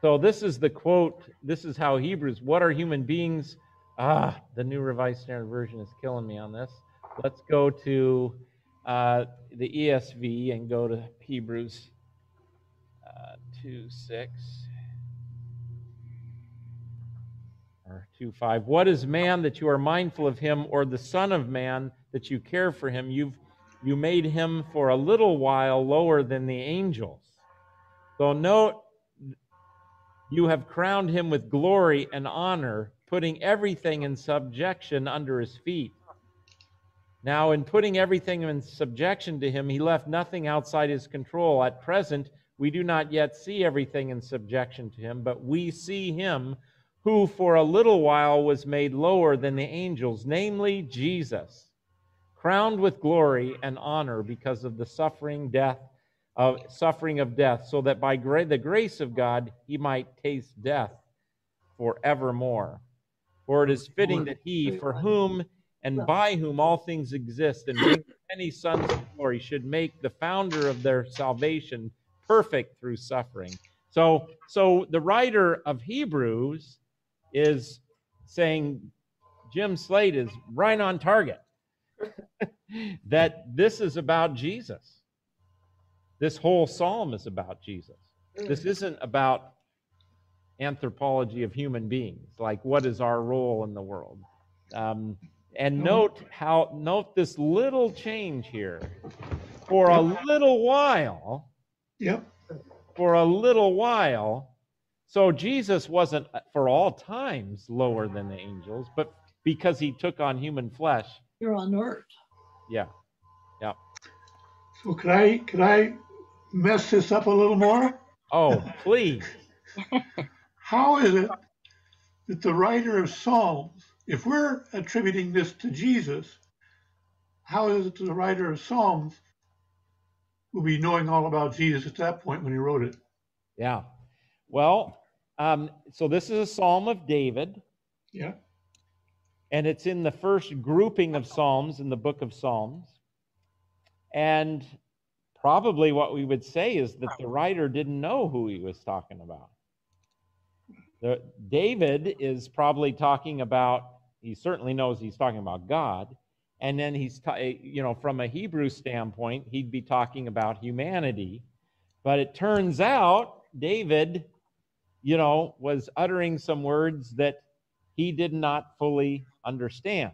so this is the quote. This is how Hebrews. What are human beings? Ah, the New Revised Standard Version is killing me on this. Let's go to uh, the ESV and go to Hebrews uh, two six or two five. What is man that you are mindful of him, or the Son of Man that you care for him? You've you made him for a little while lower than the angels. So note you have crowned him with glory and honor, putting everything in subjection under his feet. Now, in putting everything in subjection to him, he left nothing outside his control. At present, we do not yet see everything in subjection to him, but we see him who for a little while was made lower than the angels, namely Jesus, crowned with glory and honor because of the suffering death of suffering of death, so that by gra- the grace of God he might taste death forevermore. For it is fitting that he, for whom and by whom all things exist, and many sons of glory, should make the founder of their salvation perfect through suffering. So, so the writer of Hebrews is saying Jim Slade is right on target. that this is about Jesus. This whole psalm is about Jesus. This isn't about anthropology of human beings, like what is our role in the world. Um, and note how note this little change here. For a little while, Yep. for a little while. So Jesus wasn't uh, for all times lower than the angels, but because he took on human flesh, here on earth. Yeah. Yeah. So could I could I mess this up a little more? Oh, please. How is it that the writer of Psalms, if we're attributing this to Jesus, how is it that the writer of Psalms will be knowing all about Jesus at that point when he wrote it? Yeah. Well, um, so this is a Psalm of David, Yeah. And it's in the first grouping of Psalms in the book of Psalms. And probably what we would say is that the writer didn't know who he was talking about. The, David is probably talking about, he certainly knows he's talking about God. And then he's, you know, from a Hebrew standpoint, he'd be talking about humanity. But it turns out David, you know, was uttering some words that he did not fully understand.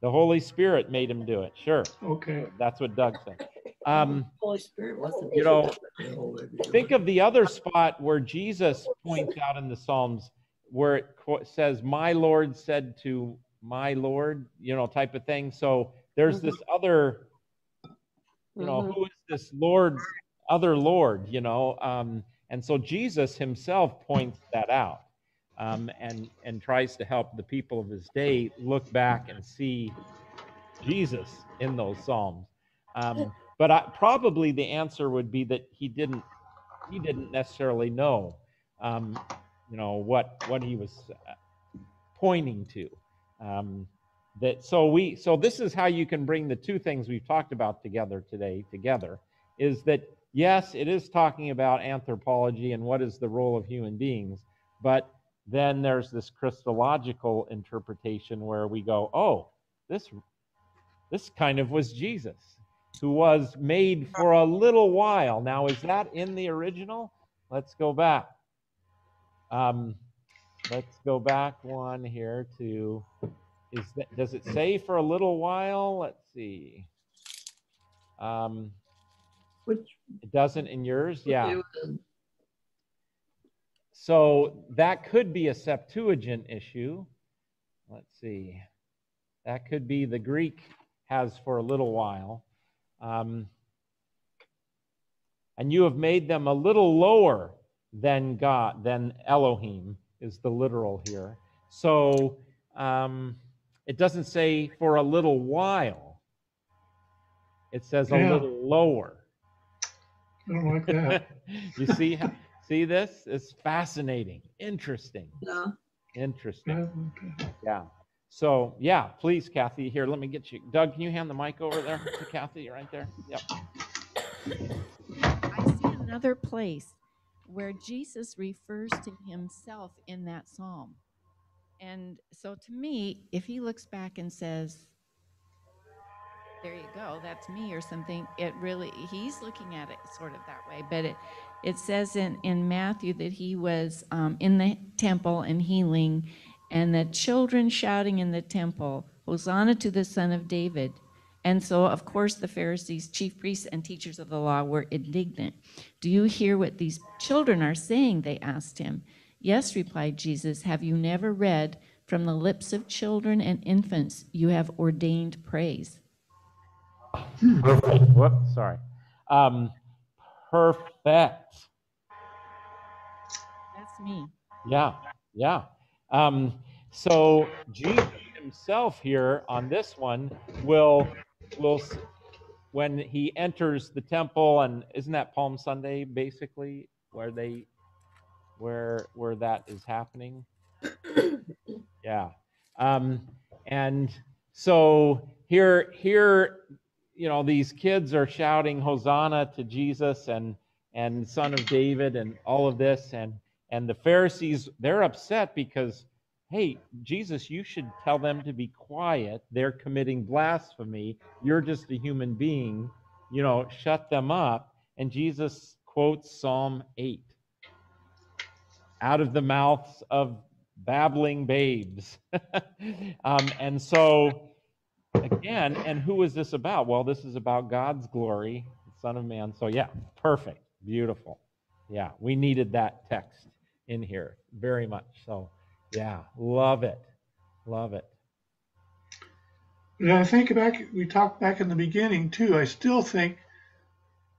The Holy Spirit made him do it. Sure. Okay. That's what Doug said. Um, Holy Spirit wasn't. you know, think of the other spot where Jesus points out in the Psalms where it says, My Lord said to my Lord, you know, type of thing. So there's this other, you know, Mhm. who is this Lord, other Lord, you know? Um, and so Jesus himself points that out um, and, and tries to help the people of his day look back and see Jesus in those Psalms. Um, but I, probably the answer would be that he didn't he didn't necessarily know um, you know what what he was uh, pointing to um, that so we so this is how you can bring the two things we've talked about together today together is that yes it is talking about anthropology and what is the role of human beings but then there's this christological interpretation where we go oh this this kind of was jesus who was made for a little while. Now is that in the original? Let's go back. Um, let's go back one here to is that does it say for a little while? Let's see. Um Which it doesn't in yours? Yeah so that could be a septuagint issue. Let's see. That could be the greek has for a little while. Um, and you have made them a little lower than god than elohim is the literal here. So um, it doesn't say for a little while. It says a little lower. I don't like that. you see how- see this it's fascinating interesting Yeah. interesting Yeah, okay. yeah so yeah please kathy here let me get you doug can you hand the mic over there to kathy right there yep I see another place where Jesus refers to himself in that psalm. And so to me, if he looks back and says, there you go, that's me or something, it really, he's looking at it sort of that way. But it, it says in, in Matthew that he was um, in the temple and healing, and the children shouting in the temple, Hosanna to the Son of David. And so, of course, the Pharisees, chief priests, and teachers of the law were indignant. Do you hear what these children are saying? They asked him. Yes, replied Jesus. Have you never read, From the lips of children and infants, you have ordained praise? perfect whoops sorry um, perfect That's me. Yeah, yeah. Um, so Jesus himself here on this one will will s- when he enters the temple and isn't that Palm Sunday basically where they where where that is happening? Yeah. Um, and so here here you know these kids are shouting hosanna to jesus and and son of david and all of this. And and the pharisees they're upset because hey jesus you should tell them to be quiet. They're committing blasphemy. You're just a human being. You know shut them up. And jesus quotes psalm 8 out of the mouths of babbling babes. Um, and so again and who is this about well this is about god's glory the son of man so yeah perfect beautiful yeah we needed that text in here very much so yeah love it love it And I think back, we talked back in the beginning too. I still think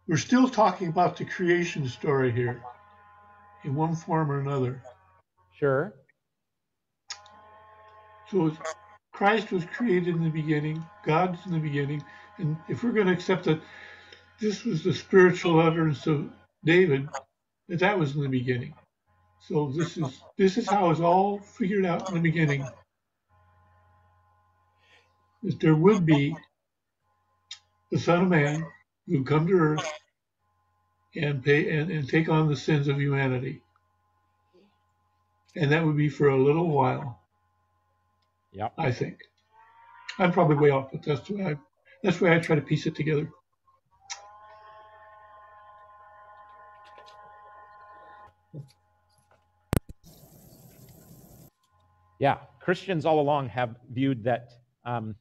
we're still talking about the creation story here in one form or another. Sure. So Christ was created in the beginning, God's in the beginning. And if we're going to accept that this was the spiritual utterance of David, that that was in the beginning. So this is this is how it's all figured out in the beginning. That there would be the Son of Man who come to earth and pay and, and take on the sins of humanity. And that would be for a little while. Yep. I think. I'm probably way off, but that's the way I that's the way I try to piece it together. Yeah, Christians all along have viewed that um,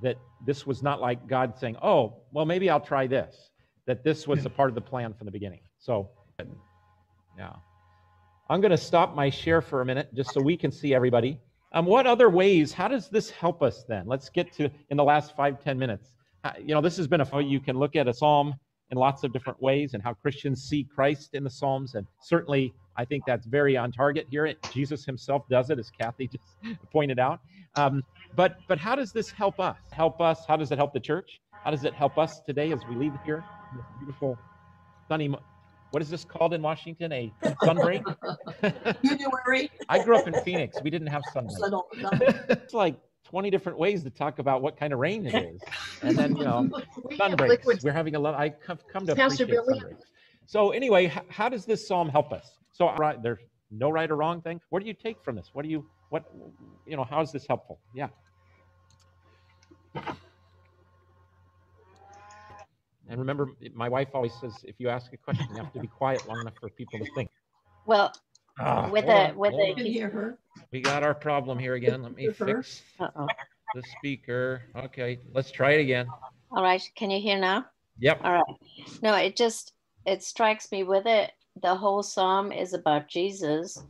that this was not like God saying, "Oh, well, maybe I'll try this." That this was a part of the plan from the beginning. So, yeah, I'm going to stop my share for a minute just so we can see everybody. Um, what other ways? How does this help us then? Let's get to in the last five ten minutes. Uh, you know, this has been a you can look at a psalm in lots of different ways and how Christians see Christ in the Psalms. And certainly, I think that's very on target here. Jesus himself does it, as Kathy just pointed out. Um, but but how does this help us? Help us? How does it help the church? How does it help us today as we leave here? This beautiful sunny. What is this called in Washington? A sunbreak? January. I grew up in Phoenix. We didn't have sunbreak. it's like 20 different ways to talk about what kind of rain it is. And then, you know, sun breaks. We're having a lot. I have come to Pastor appreciate Billy? sun. So anyway, h- how does this psalm help us? So right, there's no right or wrong thing. What do you take from this? What do you, what, you know, how is this helpful? Yeah. And remember, my wife always says, if you ask a question, you have to be quiet long enough for people to think. Well, Ah, with hold a on, with hold a hear her. We got our problem here again. Let me fix uh-oh. the speaker. Okay, let's try it again. All right, can you hear now? Yep. All right. No, it just it strikes me whether the whole psalm is about Jesus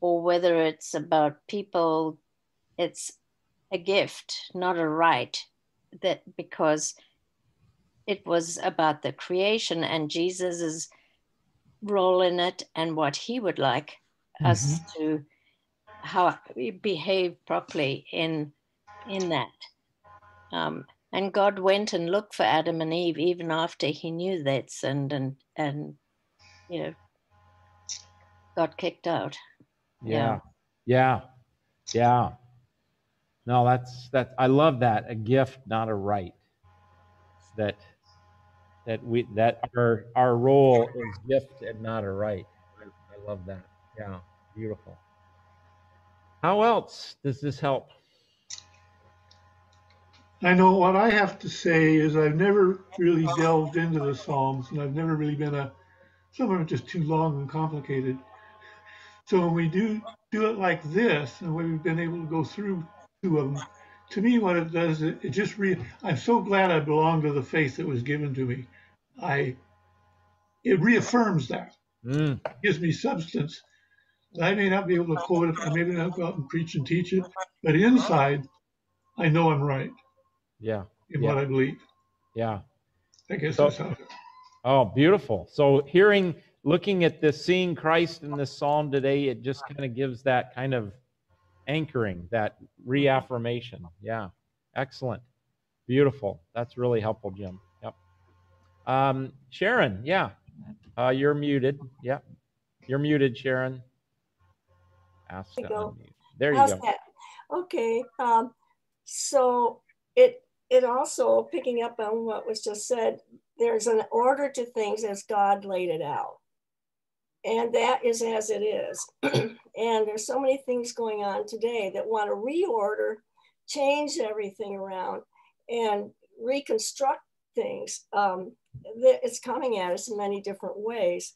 or whether it's about people. It's a gift, not a right. That because it was about the creation and Jesus's role in it and what he would like us to how we behave properly in in that. Um, and God went and looked for Adam and Eve even after he knew they'd sinned and and you know got kicked out. Yeah. Yeah. Yeah. No, that's that I love that. A gift, not a right. That that we that our our role is gift and not a right. I, I love that. Yeah. Beautiful. How else does this help? I know what I have to say is I've never really delved into the Psalms, and I've never really been a. Some of them are just too long and complicated. So when we do do it like this, and we've been able to go through two of them, to me, what it does, it, it just re. I'm so glad I belong to the faith that was given to me. I. It reaffirms that. Mm, gives me substance. I may not be able to quote it, I may not go out and preach and teach it, but inside, I know I'm right yeah. in Yeah. what I believe. Yeah. I guess So- that's how. Oh, beautiful. So hearing, looking at this, seeing Christ in this psalm today, it just kind of gives that kind of anchoring, that reaffirmation. Yeah. Excellent. Beautiful. That's really helpful, Jim. Yep. Um, Sharon, yeah. Uh, you're muted. Yep. You're muted, Sharon. Ask to you go. There you How's go. that? Okay. Um, so it it also picking up on what was just said. There's an order to things as God laid it out, and that is as it is. and there's so many things going on today that want to reorder, change everything around, and reconstruct things. Um, it's coming at us in many different ways.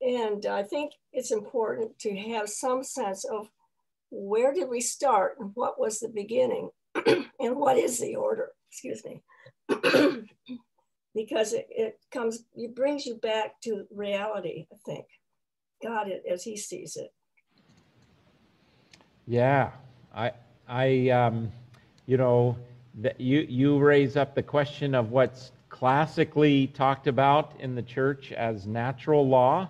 And I think it's important to have some sense of where did we start and what was the beginning and what is the order excuse me because it, it comes it brings you back to reality i think god it as he sees it Yeah, I, I, um, you know, that you, you raise up the question of what's classically talked about in the church as natural law,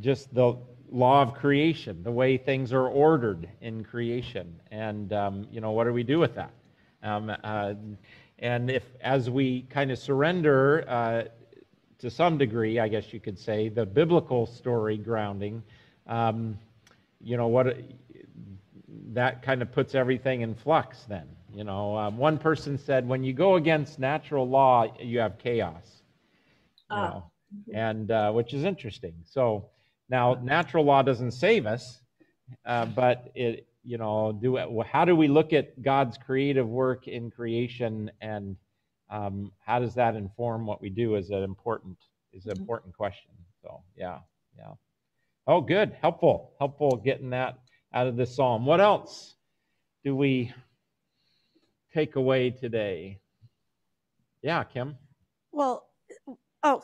just the law of creation, the way things are ordered in creation. And, um, you know, what do we do with that? Um, uh, and if, as we kind of surrender uh, to some degree, I guess you could say, the biblical story grounding, um, you know, what that kind of puts everything in flux then. You know, um, one person said, when you go against natural law, you have chaos. You Ah. know, and uh, which is interesting. So now, natural law doesn't save us, uh, but it, you know, do how do we look at God's creative work in creation, and um, how does that inform what we do? Is an important is an important question. So yeah, yeah. Oh, good, helpful, helpful getting that out of this psalm. What else do we take away today? Yeah, Kim. Well, oh,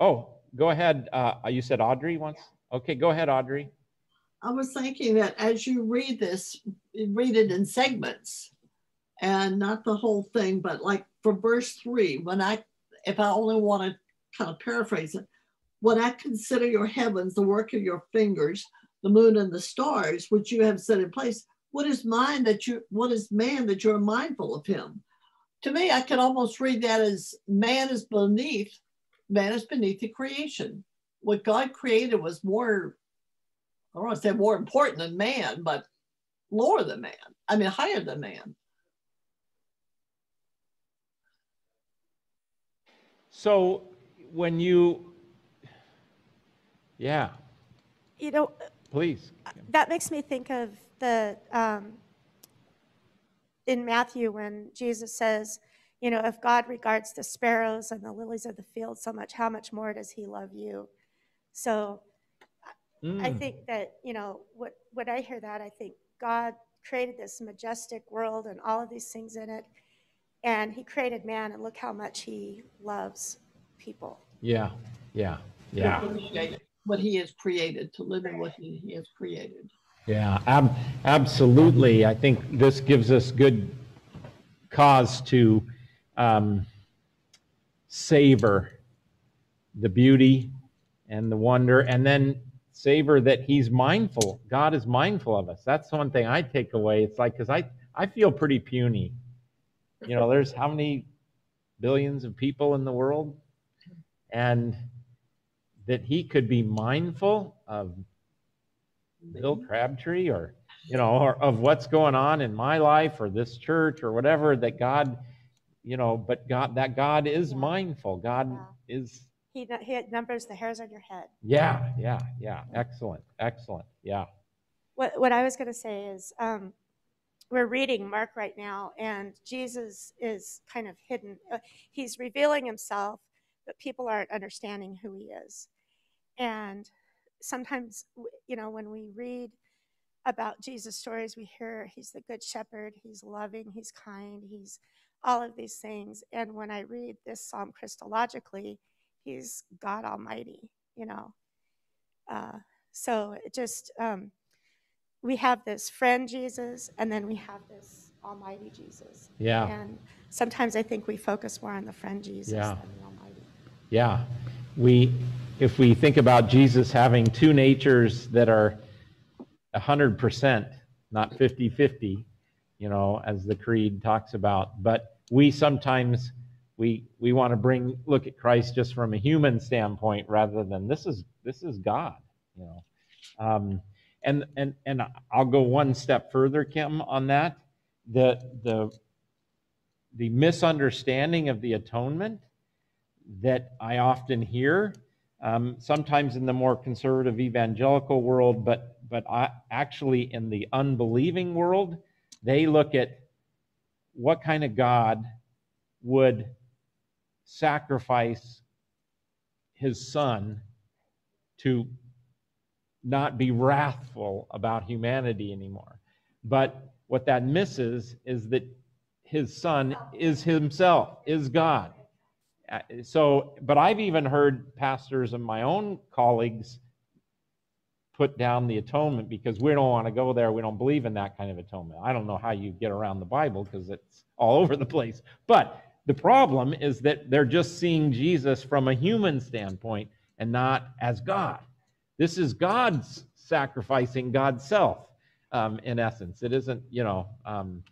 Oh, go ahead. Uh, you said Audrey once. Okay, go ahead, Audrey. I was thinking that as you read this, read it in segments and not the whole thing, but like for verse three, when I, if I only want to kind of paraphrase it, when I consider your heavens, the work of your fingers, the moon and the stars, which you have set in place, what is mine that you, what is man that you're mindful of him? To me, I can almost read that as man is beneath, man is beneath the creation. What God created was more I don't want to say more important than man, but lower than man. I mean, higher than man. So when you, yeah, you know, please. that makes me think of the um, in Matthew when Jesus says, you know, if God regards the sparrows and the lilies of the field so much, how much more does He love you? So, I Mm. think that you know what when I hear that, I think God created this majestic world and all of these things in it, and He created man, and look how much He loves people. Yeah, yeah, yeah. What he has created, to live in what he, he has created. Yeah, ab- absolutely. I think this gives us good cause to um, savor the beauty and the wonder, and then savor that He's mindful. God is mindful of us. That's one thing I take away. It's like because I I feel pretty puny. You know, there's how many billions of people in the world, and that He could be mindful of Bill Crabtree or you know or of what's going on in my life or this church or whatever that God you know but God that God is mindful. God is He He numbers the hairs on your head. yeah yeah yeah. Excellent excellent. Yeah. What, what I was going to say is, um, we're reading Mark right now, and Jesus is kind of hidden. Uh, he's revealing himself, but people aren't understanding who he is. And sometimes, you know, when we read about Jesus' stories, we hear he's the good shepherd, he's loving, he's kind, he's all of these things. And when I read this psalm Christologically, he's God Almighty, you know. Uh, so it just, um, we have this friend Jesus, and then we have this Almighty Jesus. Yeah. And sometimes I think we focus more on the friend Jesus Yeah. than the Almighty. Yeah. We, if we think about Jesus having two natures that are 100%, not 50 50, you know, as the creed talks about, but we sometimes. We, we want to bring look at Christ just from a human standpoint rather than this is this is God, you know. Um, and and and I'll go one step further, Kim, on that. The the the misunderstanding of the atonement that I often hear, um, sometimes in the more conservative evangelical world, but but I, actually in the unbelieving world, they look at what kind of God would sacrifice his son to not be wrathful about humanity anymore. But what that misses is that his son is himself, is God. So, but I've even heard pastors and my own colleagues put down the atonement because we don't want to go there. We don't believe in that kind of atonement. I don't know how you get around the Bible because it's all over the place. But the problem is that they're just seeing Jesus from a human standpoint and not as God. This is God's sacrificing God's self, um, in essence. It isn't, you know, um,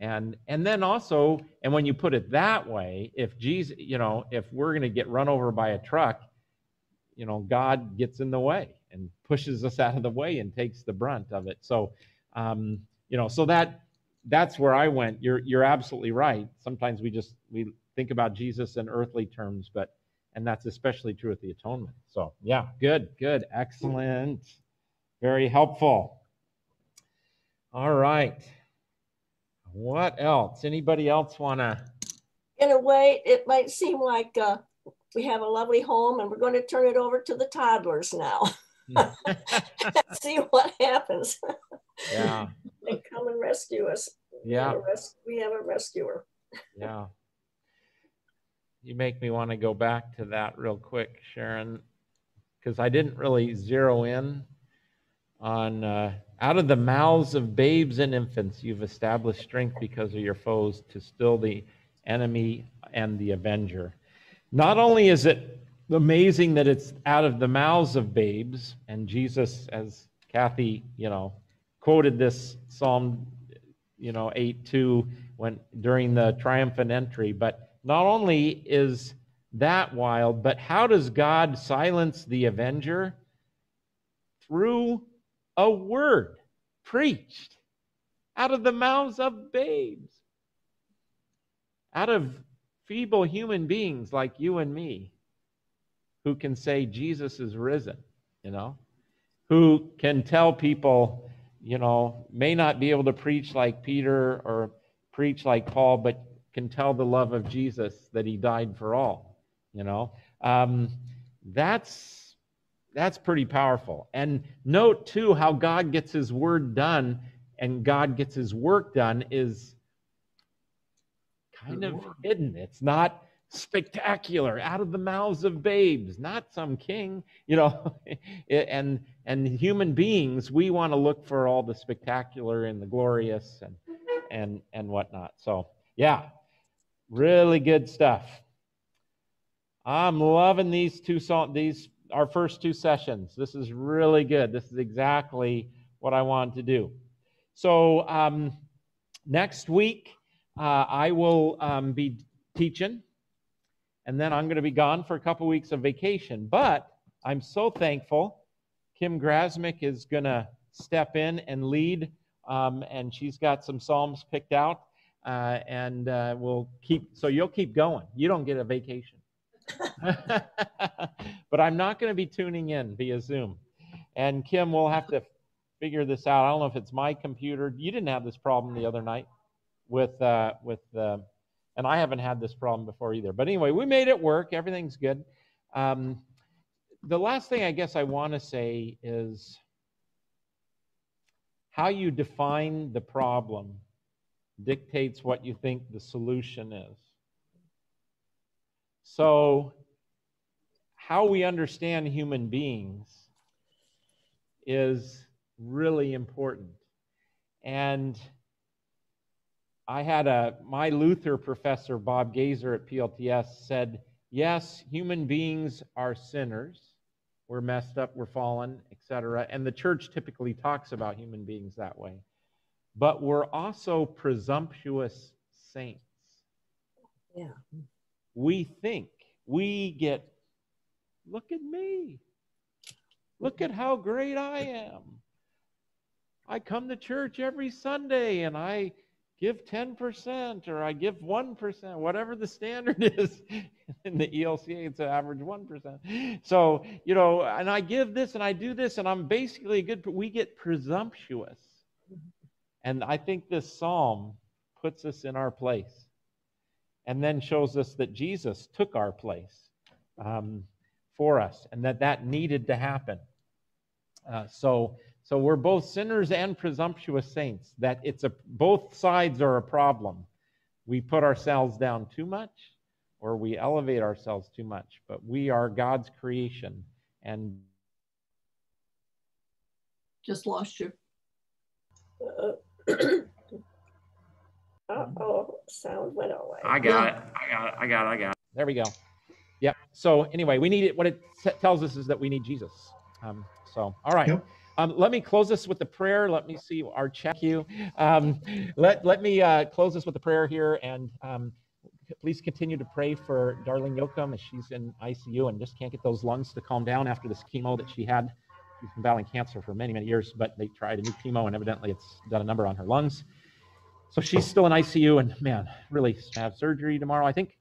and and then also, and when you put it that way, if Jesus, you know, if we're going to get run over by a truck, you know, God gets in the way and pushes us out of the way and takes the brunt of it. So, um, you know, so that that's where I went. You're you're absolutely right. Sometimes we just we think about Jesus in earthly terms, but and that's especially true with the atonement. So, yeah, good, good, excellent, very helpful. All right. What else? Anybody else want to? In a way, it might seem like uh, we have a lovely home and we're going to turn it over to the toddlers now. See what happens. Yeah. and come and rescue us. Yeah. We have a, res- we have a rescuer. Yeah. You make me want to go back to that real quick, Sharon, because I didn't really zero in on uh, out of the mouths of babes and infants, you've established strength because of your foes to still the enemy and the avenger. Not only is it amazing that it's out of the mouths of babes, and Jesus, as Kathy, you know, quoted this Psalm, you know, 8 2 when during the triumphant entry, but not only is that wild, but how does God silence the avenger? Through a word preached out of the mouths of babes, out of feeble human beings like you and me who can say Jesus is risen, you know, who can tell people, you know, may not be able to preach like Peter or preach like Paul, but can tell the love of Jesus that he died for all, you know. Um, that's that's pretty powerful. And note too how God gets his word done and God gets his work done is kind of hidden. It's not spectacular out of the mouths of babes, not some king, you know. and and human beings, we want to look for all the spectacular and the glorious and and and whatnot. So yeah, really good stuff. I'm loving these two song these our first two sessions. This is really good. This is exactly what I wanted to do. So um, next week, uh, I will um, be teaching, and then I'm going to be gone for a couple weeks of vacation. But I'm so thankful. Kim Grasmick is going to step in and lead, um, and she's got some psalms picked out, uh, and uh, we'll keep. So you'll keep going. You don't get a vacation. but I'm not going to be tuning in via Zoom. And Kim, we'll have to figure this out. I don't know if it's my computer. You didn't have this problem the other night with uh, with, uh, and I haven't had this problem before either. But anyway, we made it work. Everything's good. Um, the last thing I guess I want to say is how you define the problem dictates what you think the solution is. So, how we understand human beings is really important. And I had a my Luther professor Bob Goeser at PLTS said, "Yes, human beings are sinners. We're messed up, we're fallen, etc." And the church typically talks about human beings that way. But we're also presumptuous saints. Yeah. We think we get look at me. Look at how great i am. I come to church every sunday and i give 10% or i give 1% whatever the standard is in the elca it's an average 1% so you know and i give this and i do this and i'm basically a good we get presumptuous and i think this psalm puts us in our place and then shows us that Jesus took our place um, for us and that that needed to happen. Uh, so, so we're both sinners and presumptuous saints. That it's a both sides are a problem. We put ourselves down too much, or we elevate ourselves too much. But we are God's creation, and just lost you. Uh oh, sound went away. I got it. I got it. I got it. I got it. There we go. Yep. So anyway, we need it. What it t- tells us is that we need Jesus. Um, so all right. Yep. Um, let me close this with the prayer. Let me see our check you. Um, let let me uh, close this with the prayer here, and um, please continue to pray for darling Yokum as she's in ICU and just can't get those lungs to calm down after this chemo that she had. She's been battling cancer for many many years, but they tried a new chemo, and evidently it's done a number on her lungs. So she's still in ICU, and man, really have surgery tomorrow, I think.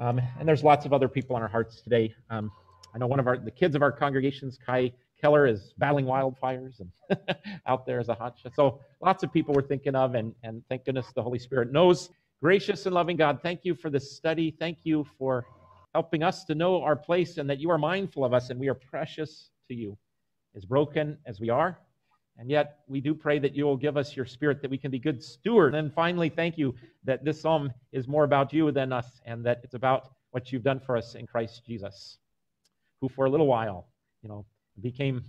Um, and there's lots of other people on our hearts today. Um, I know one of our the kids of our congregations, Kai Keller, is battling wildfires and out there as a hot shot. So lots of people we're thinking of, and and thank goodness the Holy Spirit knows. Gracious and loving God, thank you for this study. Thank you for helping us to know our place and that you are mindful of us and we are precious to you, as broken as we are. And yet, we do pray that you will give us your spirit that we can be good stewards. And finally, thank you that this psalm is more about you than us and that it's about what you've done for us in Christ Jesus, who for a little while, you know, became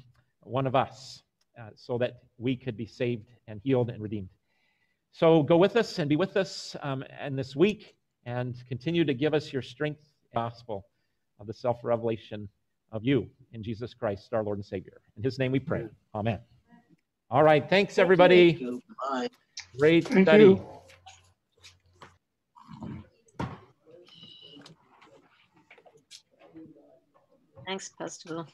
one of us uh, so that we could be saved and healed and redeemed. So go with us and be with us um, and this week and continue to give us your strength, gospel of the self revelation of you in Jesus Christ, our Lord and Savior. In his name we pray. Amen. All right. Thanks, everybody. Thank you. Bye. Great Thank study. you. Thanks, Pastor Bill.